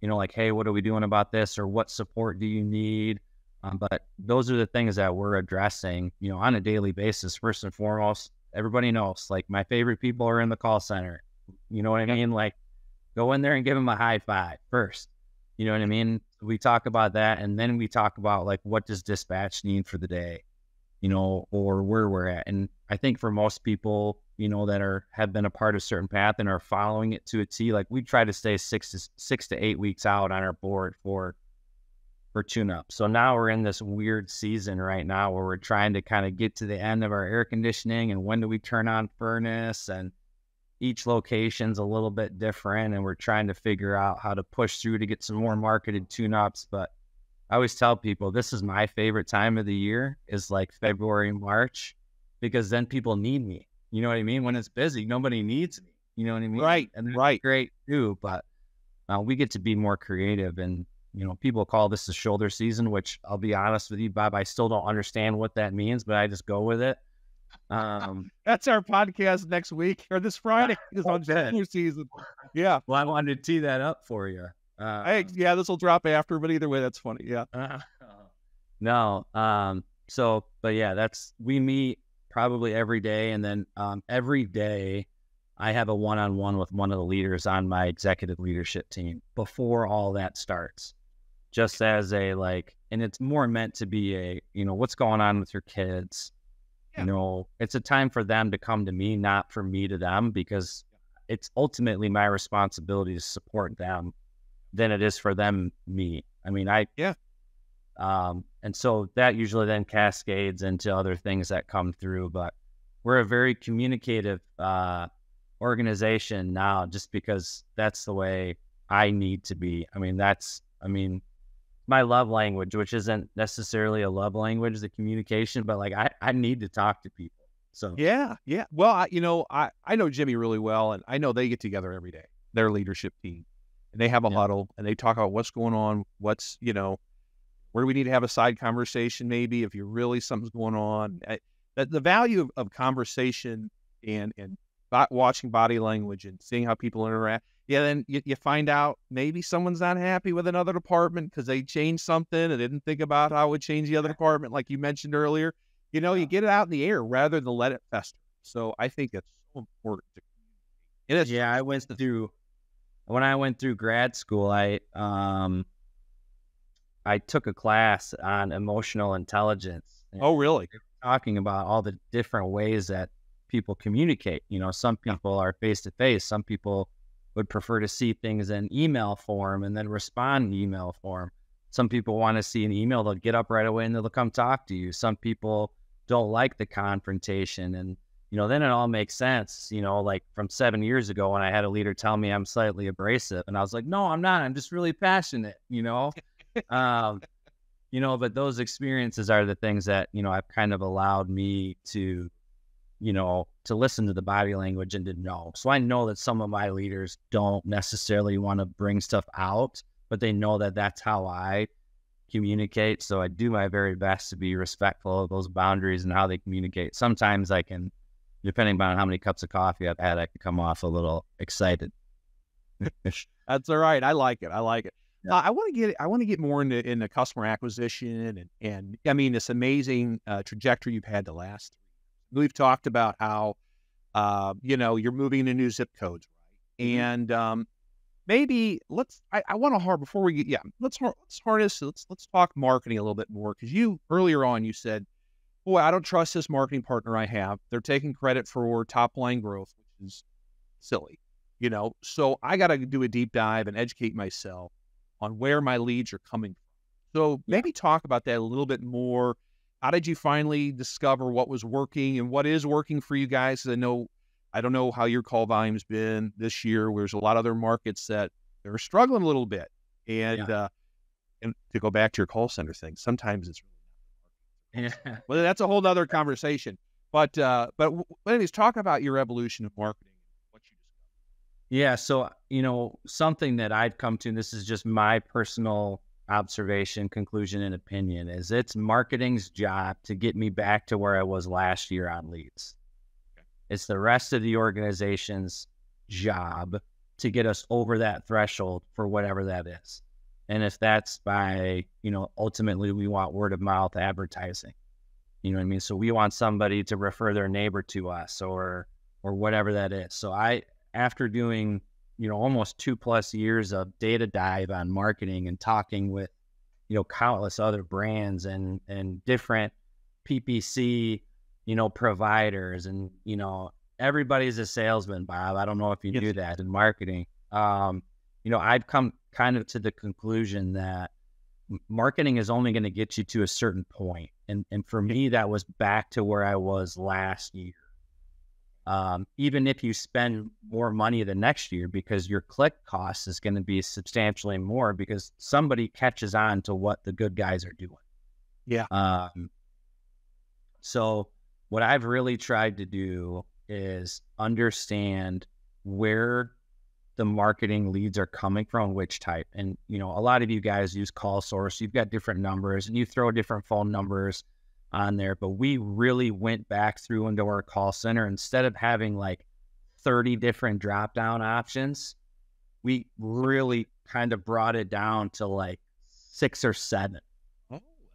you know, like, hey, what are we doing about this? Or what support do you need? Um, but those are the things that we're addressing, you know, on a daily basis. First and foremost, everybody knows, like, my favorite people are in the call center. You know what I mean? Like, go in there and give them a high five first. You know what I mean? We talk about that. And then we talk about, like, what does dispatch need for the day, you know, or where we're at. And I think for most people, you know, that are have been a part of CertainPath and are following it to a T. Like we try to stay six to six to eight weeks out on our board for for tune up. So now we're in this weird season right now where we're trying to kind of get to the end of our air conditioning and when do we turn on furnace and each location's a little bit different and we're trying to figure out how to push through to get some more marketed tune ups. But I always tell people this is my favorite time of the year is like February, March, because then people need me you know what I mean? When it's busy, nobody needs me. You know what I mean? Right. And right. Great too, but uh, we get to be more creative. And you know, people call this the shoulder season, which I'll be honest with you, Bob, I still don't understand what that means, but I just go with it. Um, <laughs> That's our podcast next week or this Friday is on shoulder season. Yeah. Well, I wanted to tee that up for you. Uh, hey, yeah, this will drop after, but either way, that's funny. Yeah. Uh, <laughs> no. Um. So, but yeah, that's we meet probably every day. And then um, every day, I have a one on one with one of the leaders on my executive leadership team before all that starts, just as a like, and it's more meant to be a, you know, what's going on with your kids? Yeah. You know, it's a time for them to come to me, not for me to them, because it's ultimately my responsibility to support them than it is for them me. I mean, I yeah, um, and so that usually then cascades into other things that come through. But we're a very communicative uh, organization now, just because that's the way I need to be. I mean, that's, I mean, my love language, which isn't necessarily a love language, the communication, but like I, I need to talk to people. So yeah, yeah. Well, I, you know, I, I know Jimmy really well, and I know they get together every day, their leadership team, and they have a yeah. huddle and they talk about what's going on, what's you know, where do we need to have a side conversation maybe if you're really something's going on? I, that the value of, of conversation and and watching body language and seeing how people interact yeah then you, you find out maybe someone's not happy with another department because they changed something and didn't think about how it would change the other department like you mentioned earlier. You know you get it out in the air rather than let it fester. So i think it's so important to it is yeah i went through when i went through grad school i um I took a class on emotional intelligence. Oh, really? Talking about all the different ways that people communicate. You know, some people are face to face. Some people would prefer to see things in email form and then respond in email form. Some people want to see an email, they'll get up right away and they'll come talk to you. Some people don't like the confrontation. And, you know, then it all makes sense. You know, like from seven years ago when I had a leader tell me I'm slightly abrasive, and I was like, no, I'm not. I'm just really passionate. You know, um, you know, but those experiences are the things that you know I've kind of allowed me to, you know, to listen to the body language and to know. So I know that some of my leaders don't necessarily want to bring stuff out, but they know that that's how I communicate. So I do my very best to be respectful of those boundaries and how they communicate. Sometimes I can depending on how many cups of coffee I've had, I can come off a little excited. <laughs> That's all right. I like it. I like it. Uh, I want to get I want to get more into into customer acquisition and and I mean this amazing uh, trajectory you've had the last. We've talked about how uh, you know you're moving into new zip codes, right? Mm-hmm. And um, maybe let's I, I want to hard before we get yeah let's let's harness let's let's talk marketing a little bit more because you earlier on you said boy, I don't trust this marketing partner I have. They're taking credit for top line growth, which is silly, you know. So I got to do a deep dive and educate myself on where my leads are coming from. So maybe talk about that a little bit more. How did you finally discover what was working and what is working for you guys? I know I don't know how your call volume's been this year. There's a lot of other markets that they're struggling a little bit. And yeah. uh, and to go back to your call center thing, sometimes it's <laughs> yeah. Well, that's a whole other conversation. But uh, but anyways, talk about your evolution of marketing. Yeah. So you know something that I've come to. This is just my personal observation, conclusion, and opinion. Is it's marketing's job to get me back to where I was last year on leads. Okay. It's the rest of the organization's job to get us over that threshold for whatever that is. And if that's by, you know, ultimately we want word of mouth advertising. You know what I mean? So we want somebody to refer their neighbor to us or or whatever that is. So I after doing, you know, almost two plus years of data dive on marketing and talking with, you know, countless other brands and and different PPC, you know, providers and, you know, everybody's a salesman, Bob. I don't know if you yes. do that in marketing. Um, you know, I've come kind of to the conclusion that marketing is only going to get you to a certain point. And, and for me, that was back to where I was last year. Um, even if you spend more money the next year because your click cost is going to be substantially more because somebody catches on to what the good guys are doing. Yeah. Um, so what I've really tried to do is understand where the marketing leads are coming from, which type. And, you know, a lot of you guys use CallSource. You've got different numbers and you throw different phone numbers on there. But we really went back through into our call center instead of having like 30 different drop down options. We really kind of brought it down to like six or seven.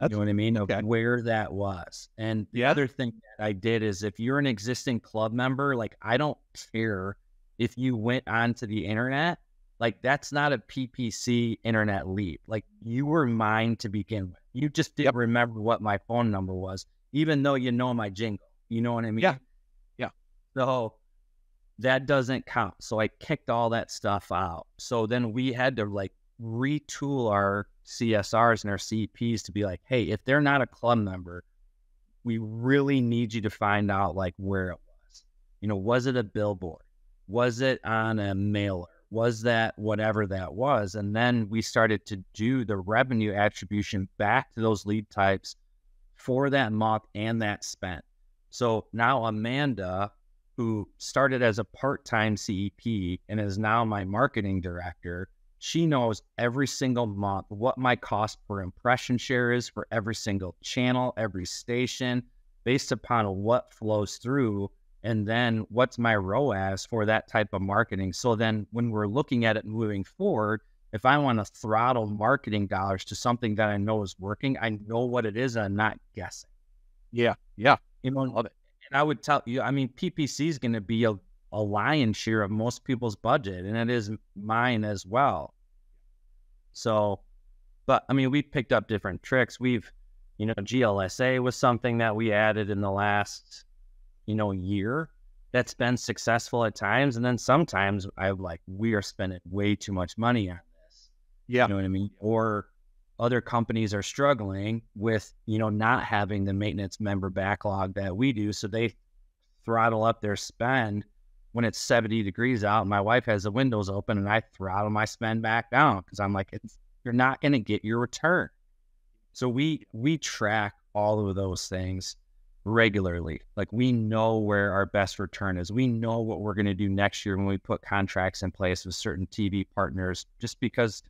Oh, you know what I mean? Of okay. where that was. And the yeah. other thing that I did is if you're an existing club member, like I don't care if you went onto the internet, like that's not a PPC internet lead. Like you were mine to begin with. You just didn't yep. remember what my phone number was, even though you know my jingle. You know what I mean? Yeah. Yeah. So that doesn't count. So I kicked all that stuff out. So then we had to like retool our CSRs and our CPs to be like, hey, if they're not a club member, we really need you to find out like where it was. You know, was it a billboard? Was it on a mailer? Was that whatever that was? And then we started to do the revenue attribution back to those lead types for that month and that spent. So now Amanda, who started as a part time CEP and is now my marketing director, she knows every single month what my cost per impression share is for every single channel, every station, based upon what flows through and then what's my ROAS for that type of marketing? So then when we're looking at it moving forward, if I want to throttle marketing dollars to something that I know is working, I know what it is and I'm not guessing. Yeah. Yeah. You know, and I would tell you, I mean, PPC is going to be a, a lion's share of most people's budget, and it is mine as well. So, but I mean, we picked up different tricks. We've, you know, GLSA was something that we added in the last you know, year that's been successful at times. And then sometimes I'm like, we are spending way too much money on this. Yeah. You know what I mean? Or other companies are struggling with, you know, not having the maintenance member backlog that we do. So they throttle up their spend when it's 70 degrees out. My wife has the windows open and I throttle my spend back down because I'm like, it's, you're not going to get your return. So we we track all of those things regularly. Like we know where our best return is. We know what we're going to do next year when we put contracts in place with certain TV partners just because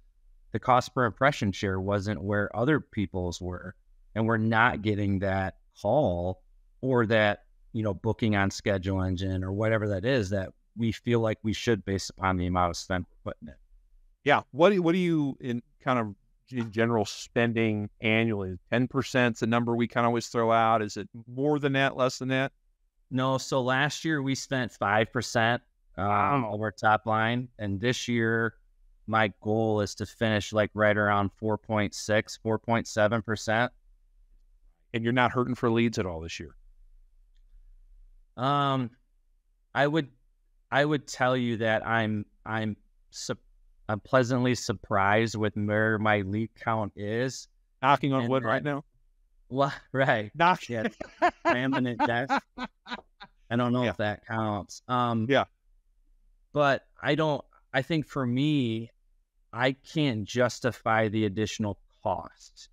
the cost per impression share wasn't where other people's were and we're not getting that call or that, you know, booking on schedule engine or whatever that is that we feel like we should based upon the amount of spend we're putting in. Yeah. What do, what do you in kind of general spending annually? 10% is the number we kind of always throw out. Is it more than that, less than that? No. So last year we spent 5% um, of our top line. And this year, my goal is to finish like right around 4.6, 4.7%. And you're not hurting for leads at all this year? Um, I would, I would tell you that I'm, I'm, I'm pleasantly surprised with where my lead count is. Knocking on and wood right now. Well, <laughs> right. Knock. Yeah. <laughs> Ramming it death. I don't know yeah. if that counts. Um, yeah. But I don't. I think for me, I can't justify the additional cost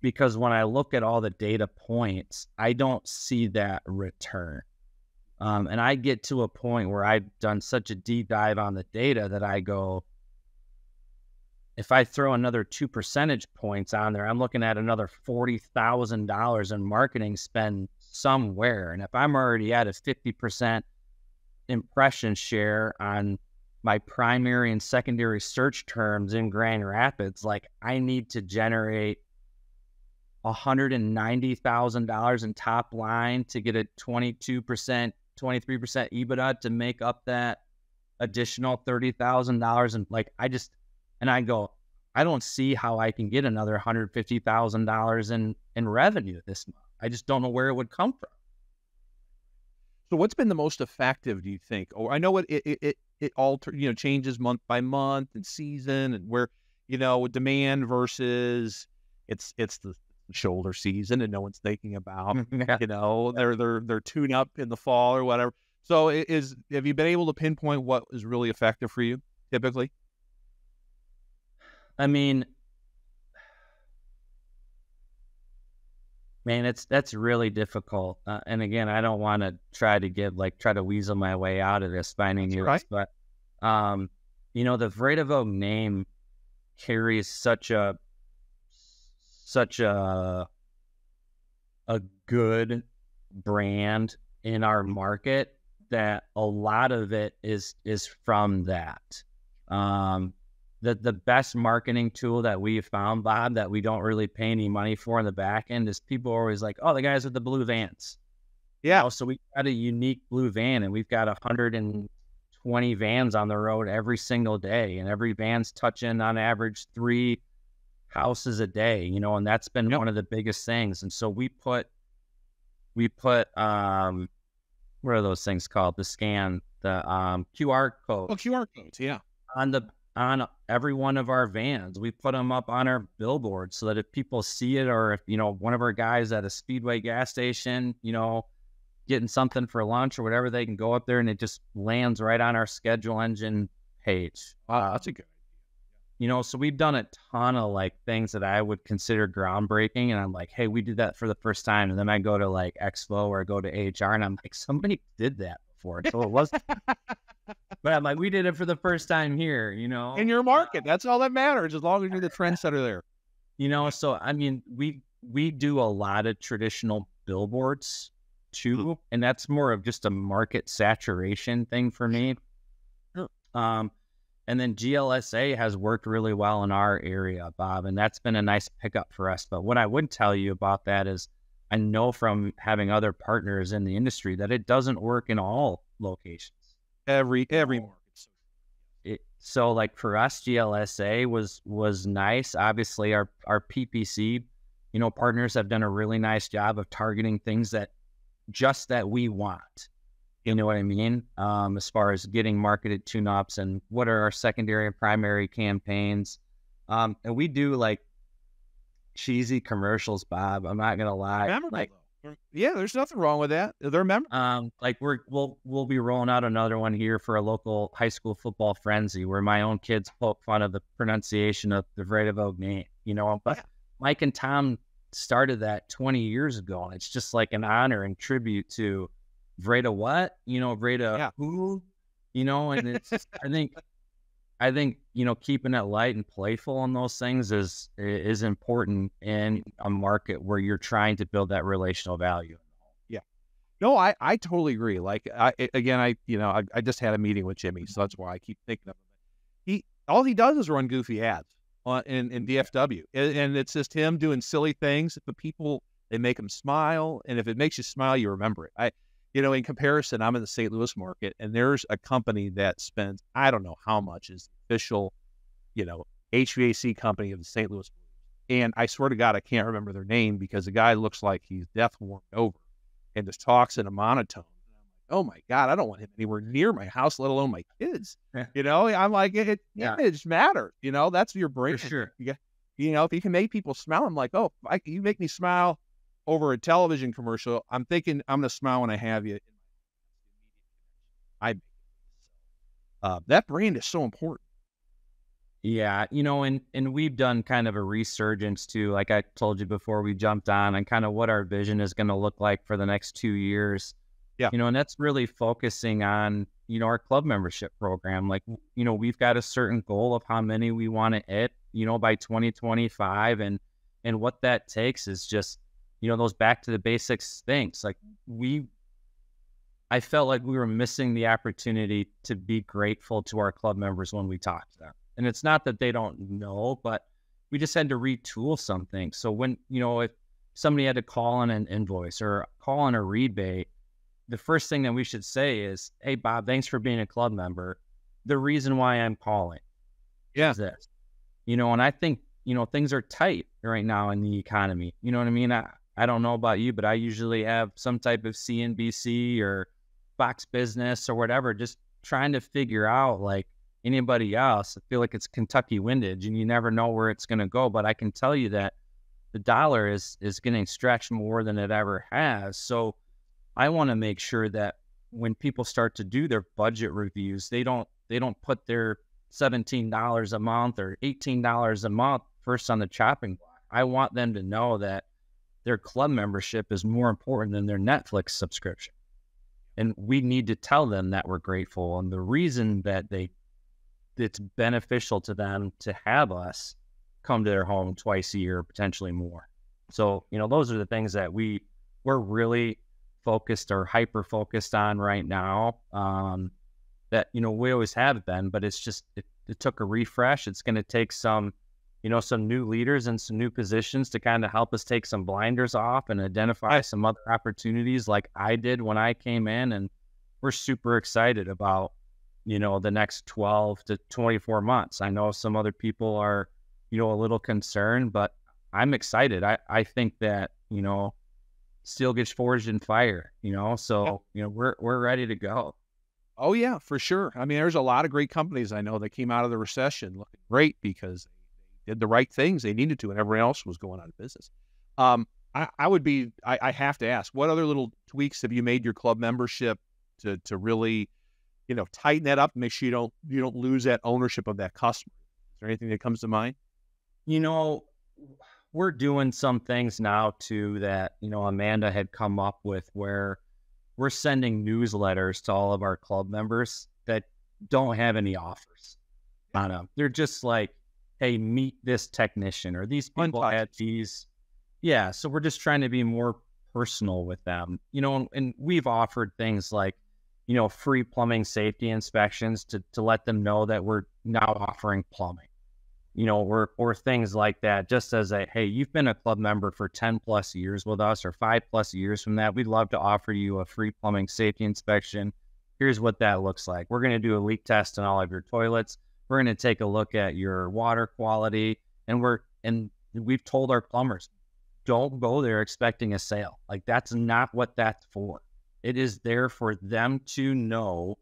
because when I look at all the data points, I don't see that return. Um, and I get to a point where I've done such a deep dive on the data that I go, if I throw another two percentage points on there, I'm looking at another forty thousand dollars in marketing spend somewhere. And if I'm already at a fifty percent impression share on my primary and secondary search terms in Grand Rapids, like I need to generate $190,000 in top line to get a 22%, 23% EBITDA to make up that additional $30,000. And like, I just, and I go, I don't see how I can get another hundred fifty thousand dollars in in revenue this month. I just don't know where it would come from. So, what's been the most effective? Do you think? Or I know it it it it alter you know changes month by month and season and where you know demand versus it's it's the shoulder season and no one's thinking about <laughs> yeah. you know they're they're they're tune up in the fall or whatever. So, is have you been able to pinpoint what is really effective for you typically? I mean, man, it's that's really difficult. Uh, and again, I don't want to try to get like try to weasel my way out of this finding you, right. but um, you know, the Voogd name carries such a such a a good brand in our market that a lot of it is is from that. Um, the the best marketing tool that we have found, Bob, that we don't really pay any money for in the back end is people are always like, oh, the guys with the blue vans. Yeah. You know, so we got a unique blue van and we've got 120 vans on the road every single day. And every van's touching on average three houses a day, you know, and that's been yep. one of the biggest things. And so we put we put um what are those things called? The scan, the um QR code. Oh, QR codes, yeah. On the on every one of our vans. We put them up on our billboard so that if people see it, or if you know one of our guys at a Speedway gas station, you know, getting something for lunch or whatever, they can go up there and it just lands right on our schedule engine page. Wow, that's a good. Idea. You know, so we've done a ton of like things that I would consider groundbreaking, and I'm like, hey, we did that for the first time, and then I go to like Expo or I go to HR, and I'm like, somebody did that before, so it was. <laughs> but I'm like, we did it for the first time here, you know, in your market. That's all that matters, as long as you're the trendsetter there. You know, so I mean, we we do a lot of traditional billboards too, mm-hmm. and that's more of just a market saturation thing for me. Sure. Um, and then GLSA has worked really well in our area, Bob, and that's been a nice pickup for us. But what I would tell you about that is, I know from having other partners in the industry that it doesn't work in all locations every every market. It, so like for us, GLSA was was nice. Obviously, our our PPC, you know, partners have done a really nice job of targeting things that just that we want. You know what I mean? Um, as far as getting marketed tune ups and what are our secondary and primary campaigns. Um, and we do like cheesy commercials, Bob. I'm not gonna lie. Memorable, like, Yeah, there's nothing wrong with that. They're members. Um, like we're we'll we'll be rolling out another one here for a local high school football frenzy where my own kids poke fun of the pronunciation of the Vredevoogd name, you know. But Mike and Tom started that 20 years ago, and it's just like an honor and tribute to Vreda what, you know, Vreda Yeah. who, you know, and it's <laughs> I think I think you know keeping it light and playful on those things is is important in a market where you're trying to build that relational value. Yeah, no, I, I totally agree. Like I again, I you know I, I just had a meeting with Jimmy, so that's why I keep thinking of him. He all he does is run goofy ads on in, in DFW, and, and it's just him doing silly things. But people they make him smile, and if it makes you smile, you remember it. I you know in comparison, I'm in the St. Louis market, and there's a company that spends I don't know how much is the official, you know HVAC company of the St. Louis, and I swear to God I can't remember their name because the guy looks like he's death warmed over and just talks in a monotone. I'm like, oh my God, I don't want him anywhere near my house, let alone my kids. Yeah. You know, I'm like, it, it Yeah. image matters. You know, that's your brain. sure. You know, if you can make people smile, I'm like, oh, I, you make me smile over a television commercial. I'm thinking I'm going to smile when I have you. I, uh, that brand is so important. Yeah, you know, and and we've done kind of a resurgence too. Like I told you before we jumped on, and kind of what our vision is going to look like for the next two years. Yeah. you know, and that's really focusing on you know our club membership program. Like you know, we've got a certain goal of how many we want to hit, you know, by 2025, and and what that takes is just you know those back to the basics things. Like we I felt like we were missing the opportunity to be grateful to our club members when we talked to them. And it's not that they don't know, but we just had to retool something. So when, you know, if somebody had to call on an invoice or call on a rebate, the first thing that we should say is, Hey, Bob, thanks for being a club member. The reason why I'm calling Yeah. is this, you know, and I think, you know, things are tight right now in the economy. You know what I mean? I, I don't know about you, but I usually have some type of CNBC or Fox Business or whatever, just trying to figure out like anybody else. I feel like it's Kentucky windage, and you never know where it's going to go. But I can tell you that the dollar is is getting stretched more than it ever has. So I want to make sure that when people start to do their budget reviews, they don't they don't put their seventeen dollars a month or eighteen dollars a month first on the chopping block. I want them to know that their club membership is more important than their Netflix subscription. And we need to tell them that we're grateful. And the reason that they it's beneficial to them to have us come to their home twice a year, potentially more. So, you know, those are the things that we we're really focused or hyper focused on right now. Um, that you know we always have been, but it's just it, it took a refresh. It's going to take some, you know, some new leaders and some new positions to kind of help us take some blinders off and identify some other opportunities, like I did when I came in. And we're super excited about you know the next 12 to 24 months. I know some other people are you know a little concerned, but I'm excited. I I think that you know steel gets forged in fire. You know, so Yeah. you know we're we're ready to go. Oh yeah, for sure. I mean, there's a lot of great companies I know that came out of the recession looking great because they did the right things they needed to, and everyone else was going out of business. Um, I, I would be, I, I have to ask, what other little tweaks have you made your club membership to to really, you know, tighten that up, make sure you don't you don't lose that ownership of that customer? Is there anything that comes to mind? You know, we're doing some things now too that, you know, Amanda had come up with where we're sending newsletters to all of our club members that don't have any offers on them. They're just like, hey, meet this technician or these people had these. Yeah. So we're just trying to be more personal with them, you know, and, and we've offered things like, you know, free plumbing safety inspections to, to let them know that we're now offering plumbing you know, or or things like that, just as a hey, you've been a club member for 10 plus years with us or five plus years from that, we'd love to offer you a free plumbing safety inspection. Here's what that looks like. We're going to do a leak test on all of your toilets. We're going to take a look at your water quality. And we're and we've told our plumbers, don't go there expecting a sale. Like that's not what that's for. It is there for them to know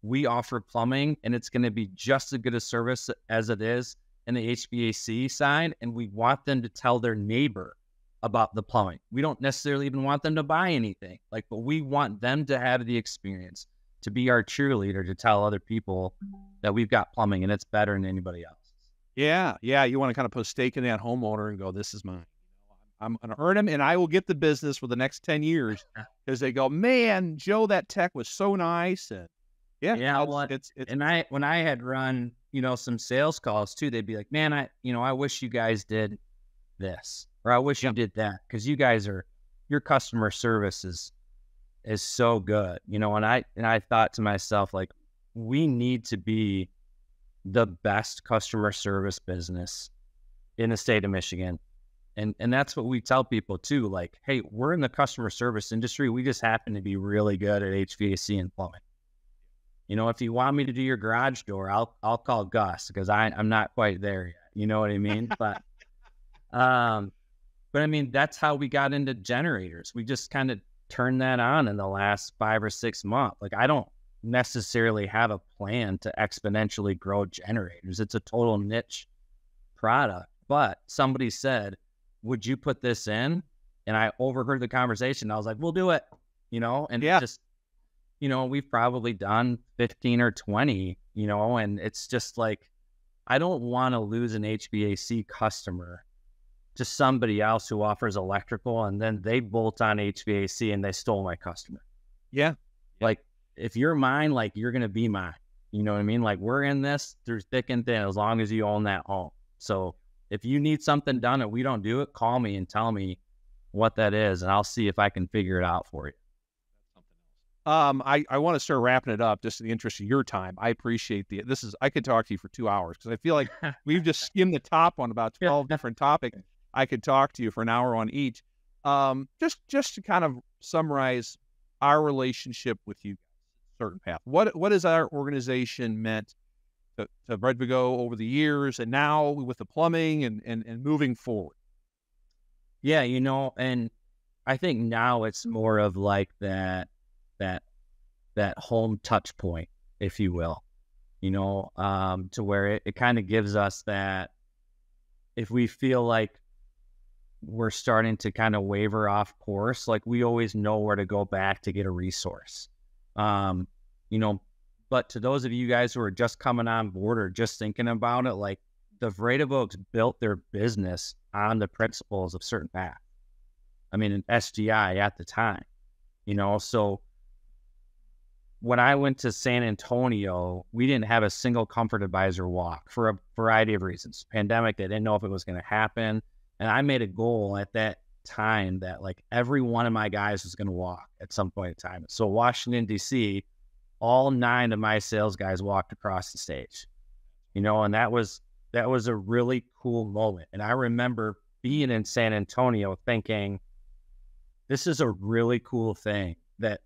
we offer plumbing and it's going to be just as good a service as it is in the HVAC side, and we want them to tell their neighbor about the plumbing. We don't necessarily even want them to buy anything. Like, but we want them to have the experience to be our cheerleader to tell other people that we've got plumbing and it's better than anybody else. Yeah, yeah. You want to kind of put stake in that homeowner and go, "This is mine. I'm going to earn them, and I will get the business for the next ten years." <laughs> Because they go, "Man, Joe, that tech was so nice." And yeah, yeah. it's, Well, it's, it's and I when I had run, you know, some sales calls too, they'd be like, "Man, I, you know, I wish you guys did this, or I wish you did that, because you guys are your customer service is is so good, you know." And I and I thought to myself, like, we need to be the best customer service business in the state of Michigan. And and that's what we tell people too. Like, hey, we're in the customer service industry. We just happen to be really good at HVAC and plumbing. You know, if you want me to do your garage door, I'll I'll call Gus because I I'm not quite there yet. You know what I mean? but um, but I mean that's how we got into generators. We just kind of turned that on in the last five or six months. Like I don't necessarily have a plan to exponentially grow generators. It's a total niche product. But somebody said, Would you put this in? And I overheard the conversation. I was like, We'll do it. You know, and Yeah. just, you know, we've probably done 15 or 20, you know, and it's just like, I don't want to lose an HVAC customer to somebody else who offers electrical and then they bolt on HVAC and they stole my customer yeah, like if you're mine, like you're gonna be mine. You know what I mean? Like we're in this through thick and thin as long as you own that home. So if you need something done and we don't do it, call me and tell me what that is, and I'll see if I can figure it out for you. Um, I, I want to start wrapping it up just in the interest of your time. I appreciate the this is I could talk to you for two hours because I feel like <laughs> we've just skimmed the top on about twelve different topics. I could talk to you for an hour on each. Um, just just to kind of summarize our relationship with you, CertainPath. What what has our organization meant to, to Vredevoogd over the years, and now with the plumbing and and, and moving forward? Yeah, you know, and I think now it's more of like that that that home touch point, if you will. You know, um, to where it, it kind of gives us that if we feel like we're starting to kind of waver off course, like we always know where to go back to get a resource. Um, you know, but to those of you guys who are just coming on board or just thinking about it, like the Vredevoogds built their business on the principles of CertainPath. I mean, an SGI at the time, you know. So when I went to San Antonio, we didn't have a single comfort advisor walk for a variety of reasons. Pandemic, they didn't know if it was going to happen, and I made a goal at that time that like every one of my guys was going to walk at some point in time. So Washington D.C., all nine of my sales guys walked across the stage, you know, and that was that was a really cool moment. And I remember being in San Antonio thinking, this is a really cool thing that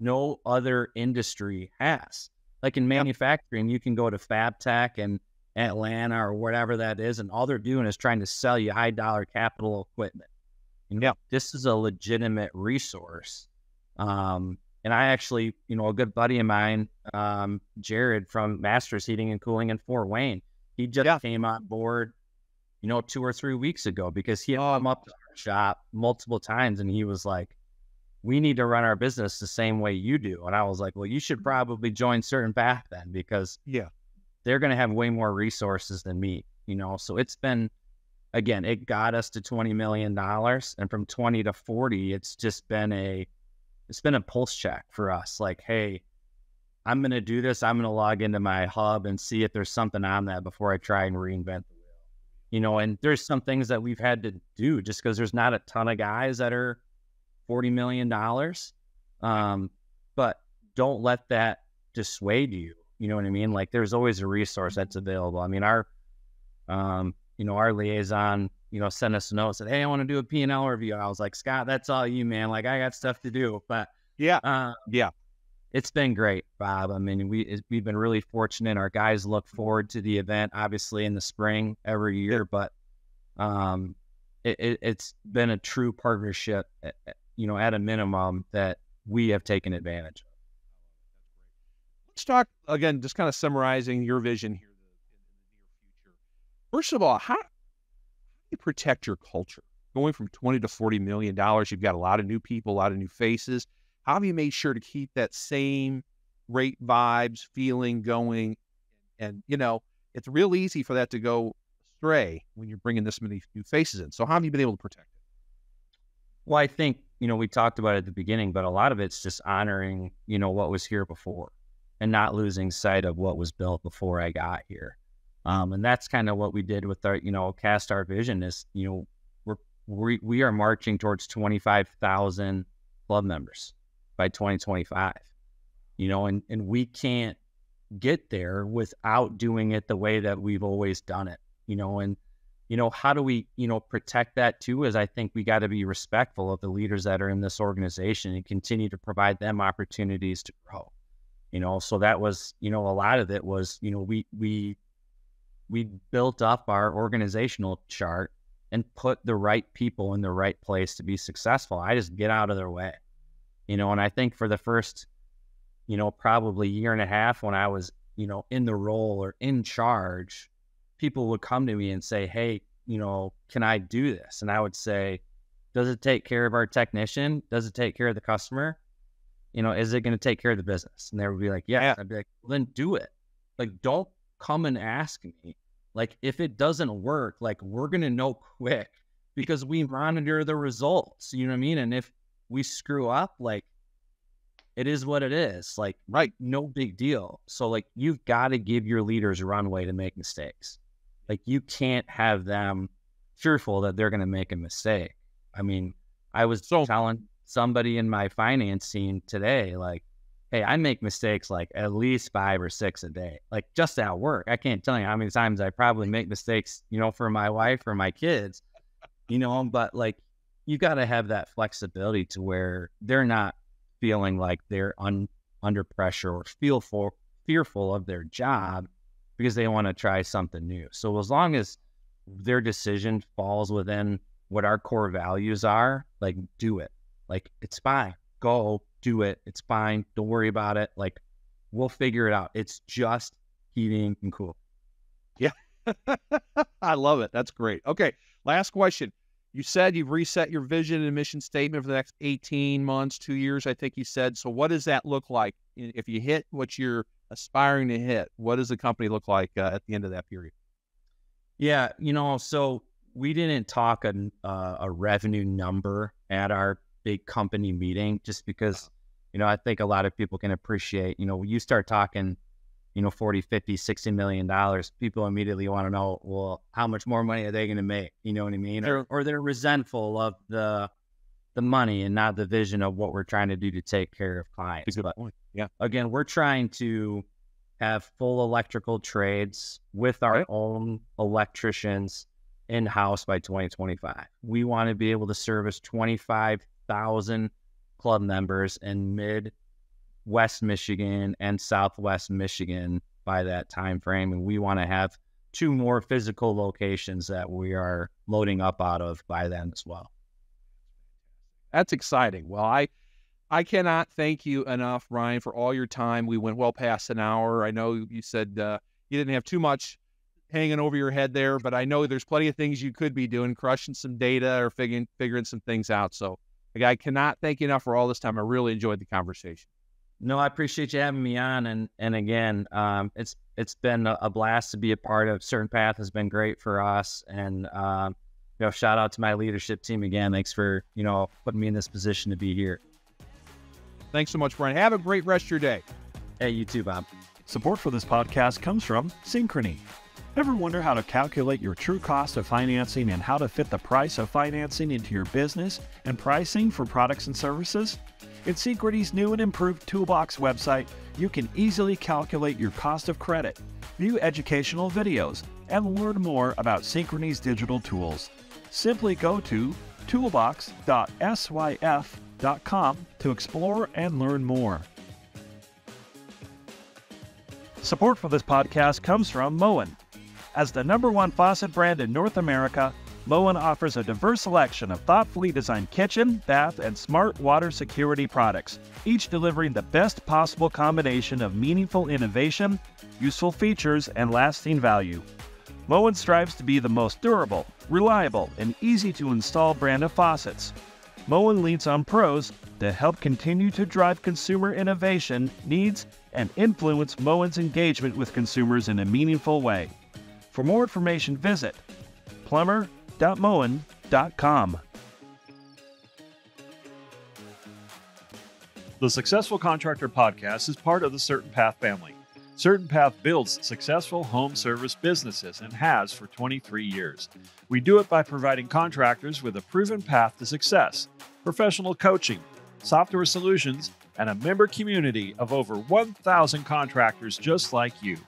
no other industry has. Like in manufacturing, you can go to FabTech and Atlanta or whatever that is, and all they're doing is trying to sell you high dollar capital equipment. You know, Yeah. this is a legitimate resource. Um, and I actually, you know, a good buddy of mine, um, Jared from Masters Heating and Cooling in Fort Wayne, he just Yeah. came on board, you know, two or three weeks ago because he had Oh, come up to our shop multiple times and he was like, we need to run our business the same way you do. And I was like, well, you should probably join CertainPath then because Yeah. they're going to have way more resources than me, you know? So it's been, again, it got us to $20 million. And from 20 to 40, it's just been a, it's been a pulse check for us. Like, hey, I'm going to do this. I'm going to log into my hub and see if there's something on that before I try and reinvent the wheel. You know, and there's some things that we've had to do just because there's not a ton of guys that are $40 million. Um, but don't let that dissuade you. You know what I mean? Like there's always a resource that's available. I mean, our, um, you know, our liaison, you know, sent us a note, said, Hey, I want to do a P&L review. I was like, Scott, that's all you, man. Like I got stuff to do, but, Yeah. uh, Yeah. it's been great, Bob. I mean, we it- we've been really fortunate. Our guys look forward to the event, obviously in the spring every year, but um, it, it, it's been a true partnership. at- at- You know, at a minimum that we have taken advantage of. Let's talk again, just kind of summarizing your vision here in the near future. First of all, how, you protect your culture? going from 20 to 40 million dollars, you've got a lot of new people, a lot of new faces. How have you made sure to keep that same great vibes, feeling going? And, you know, it's real easy for that to go astray when you're bringing this many new faces in. So, how have you been able to protect it? Well, I think, you know, we talked about it at the beginning, but a lot of it's just honoring, you know, what was here before and not losing sight of what was built before I got here. Um, and that's kind of what we did with our, you know, cast our vision is, you know, we're, we, we are marching towards 25,000 club members by 2025, you know, and, and we can't get there without doing it the way that we've always done it, you know, and, you know, how do we, you know, protect that too? Is I think we got to be respectful of the leaders that are in this organization and continue to provide them opportunities to grow, you know, so that was, you know, a lot of it was, you know, we, we, we built up our organizational chart and put the right people in the right place to be successful. I just get out of their way, you know, and I think for the first, you know, probably year and a half when I was, you know, in the role or in charge, people would come to me and say, Hey, you know, can I do this? And I would say, Does it take care of our technician? Does it take care of the customer? You know, is it going to take care of the business? And they would be like, yes. Yeah. I'd be like, well, then do it. Like, don't come and ask me. Like, if it doesn't work, like, we're going to know quick because we monitor the results. You know what I mean? And if we screw up, like, it is what it is. Like, right, no big deal. So, like, you've got to give your leaders runway to make mistakes. Like, you can't have them fearful that they're going to make a mistake. I mean, I was so, telling somebody in my finance team today, like, hey, I make mistakes like at least five or six a day, like just at work. I can't tell you how many times I probably make mistakes, you know, for my wife or my kids, you know, um, but like you got to have that flexibility to where they're not feeling like they're un, under pressure or feel for, fearful of their job because they want to try something new. So as long as their decision falls within what our core values are, like do it. Like it's fine. Go do it. It's fine. Don't worry about it. Like we'll figure it out. It's just heating and cool. Yeah. <laughs> I love it. That's great. Okay. Last question. You said you've reset your vision and mission statement for the next 18 months, two years, I think you said. So, what does that look like? If you hit what you're aspiring to hit, what does the company look like uh, at the end of that period? Yeah. You know, so we didn't talk a, uh, a revenue number at our big company meeting just because, you know, I think a lot of people can appreciate, you know, when you start talking, you know, 40, 50, 60 million dollars, people immediately want to know, well, how much more money are they going to make? You know what I mean? Or, or they're resentful of the, the money and not the vision of what we're trying to do to take care of clients. But yeah, again, we're trying to have full electrical trades with our right. own electricians in house by 2025. We want to be able to service 25 thousand club members in mid West Michigan and Southwest Michigan by that time frame, and we want to have two more physical locations that we are loading up out of by then as well. That's exciting. Well, I I cannot thank you enough, Brian, for all your time. We went well past an hour. I know you said uh, you didn't have too much hanging over your head there, but I know there's plenty of things you could be doing, crushing some data or figuring figuring some things out. So like, I cannot thank you enough for all this time. I really enjoyed the conversation. No, I appreciate you having me on, and and again, um, it's it's been a, blast to be a part of. CertainPath has been great for us, and um, you know, shout out to my leadership team again. Thanks for you know putting me in this position to be here. Thanks so much, Brian. Have a great rest of your day. Hey, you too, Bob. Support for this podcast comes from Synchrony. Ever wonder how to calculate your true cost of financing and how to fit the price of financing into your business and pricing for products and services? In Synchrony's new and improved Toolbox website, you can easily calculate your cost of credit, view educational videos, and learn more about Synchrony's digital tools. Simply go to toolbox.syf.com to explore and learn more. Support for this podcast comes from Moen. As the number one faucet brand in North America, Moen offers a diverse selection of thoughtfully designed kitchen, bath, and smart water security products, each delivering the best possible combination of meaningful innovation, useful features, and lasting value. Moen strives to be the most durable, reliable, and easy to install brand of faucets. Moen leans on pros to help continue to drive consumer innovation, needs, and influence Moen's engagement with consumers in a meaningful way. For more information, visit plumber.moen.com. The Successful Contractor Podcast is part of the CertainPath family. CertainPath builds successful home service businesses and has for 23 years. We do it by providing contractors with a proven path to success, professional coaching, software solutions, and a member community of over 1,000 contractors just like you.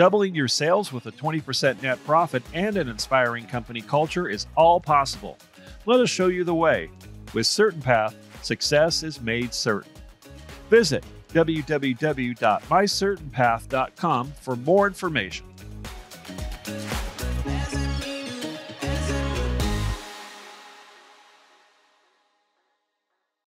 Doubling your sales with a 20% net profit and an inspiring company culture is all possible. Let us show you the way. With CertainPath, success is made certain. Visit www.mycertainpath.com for more information.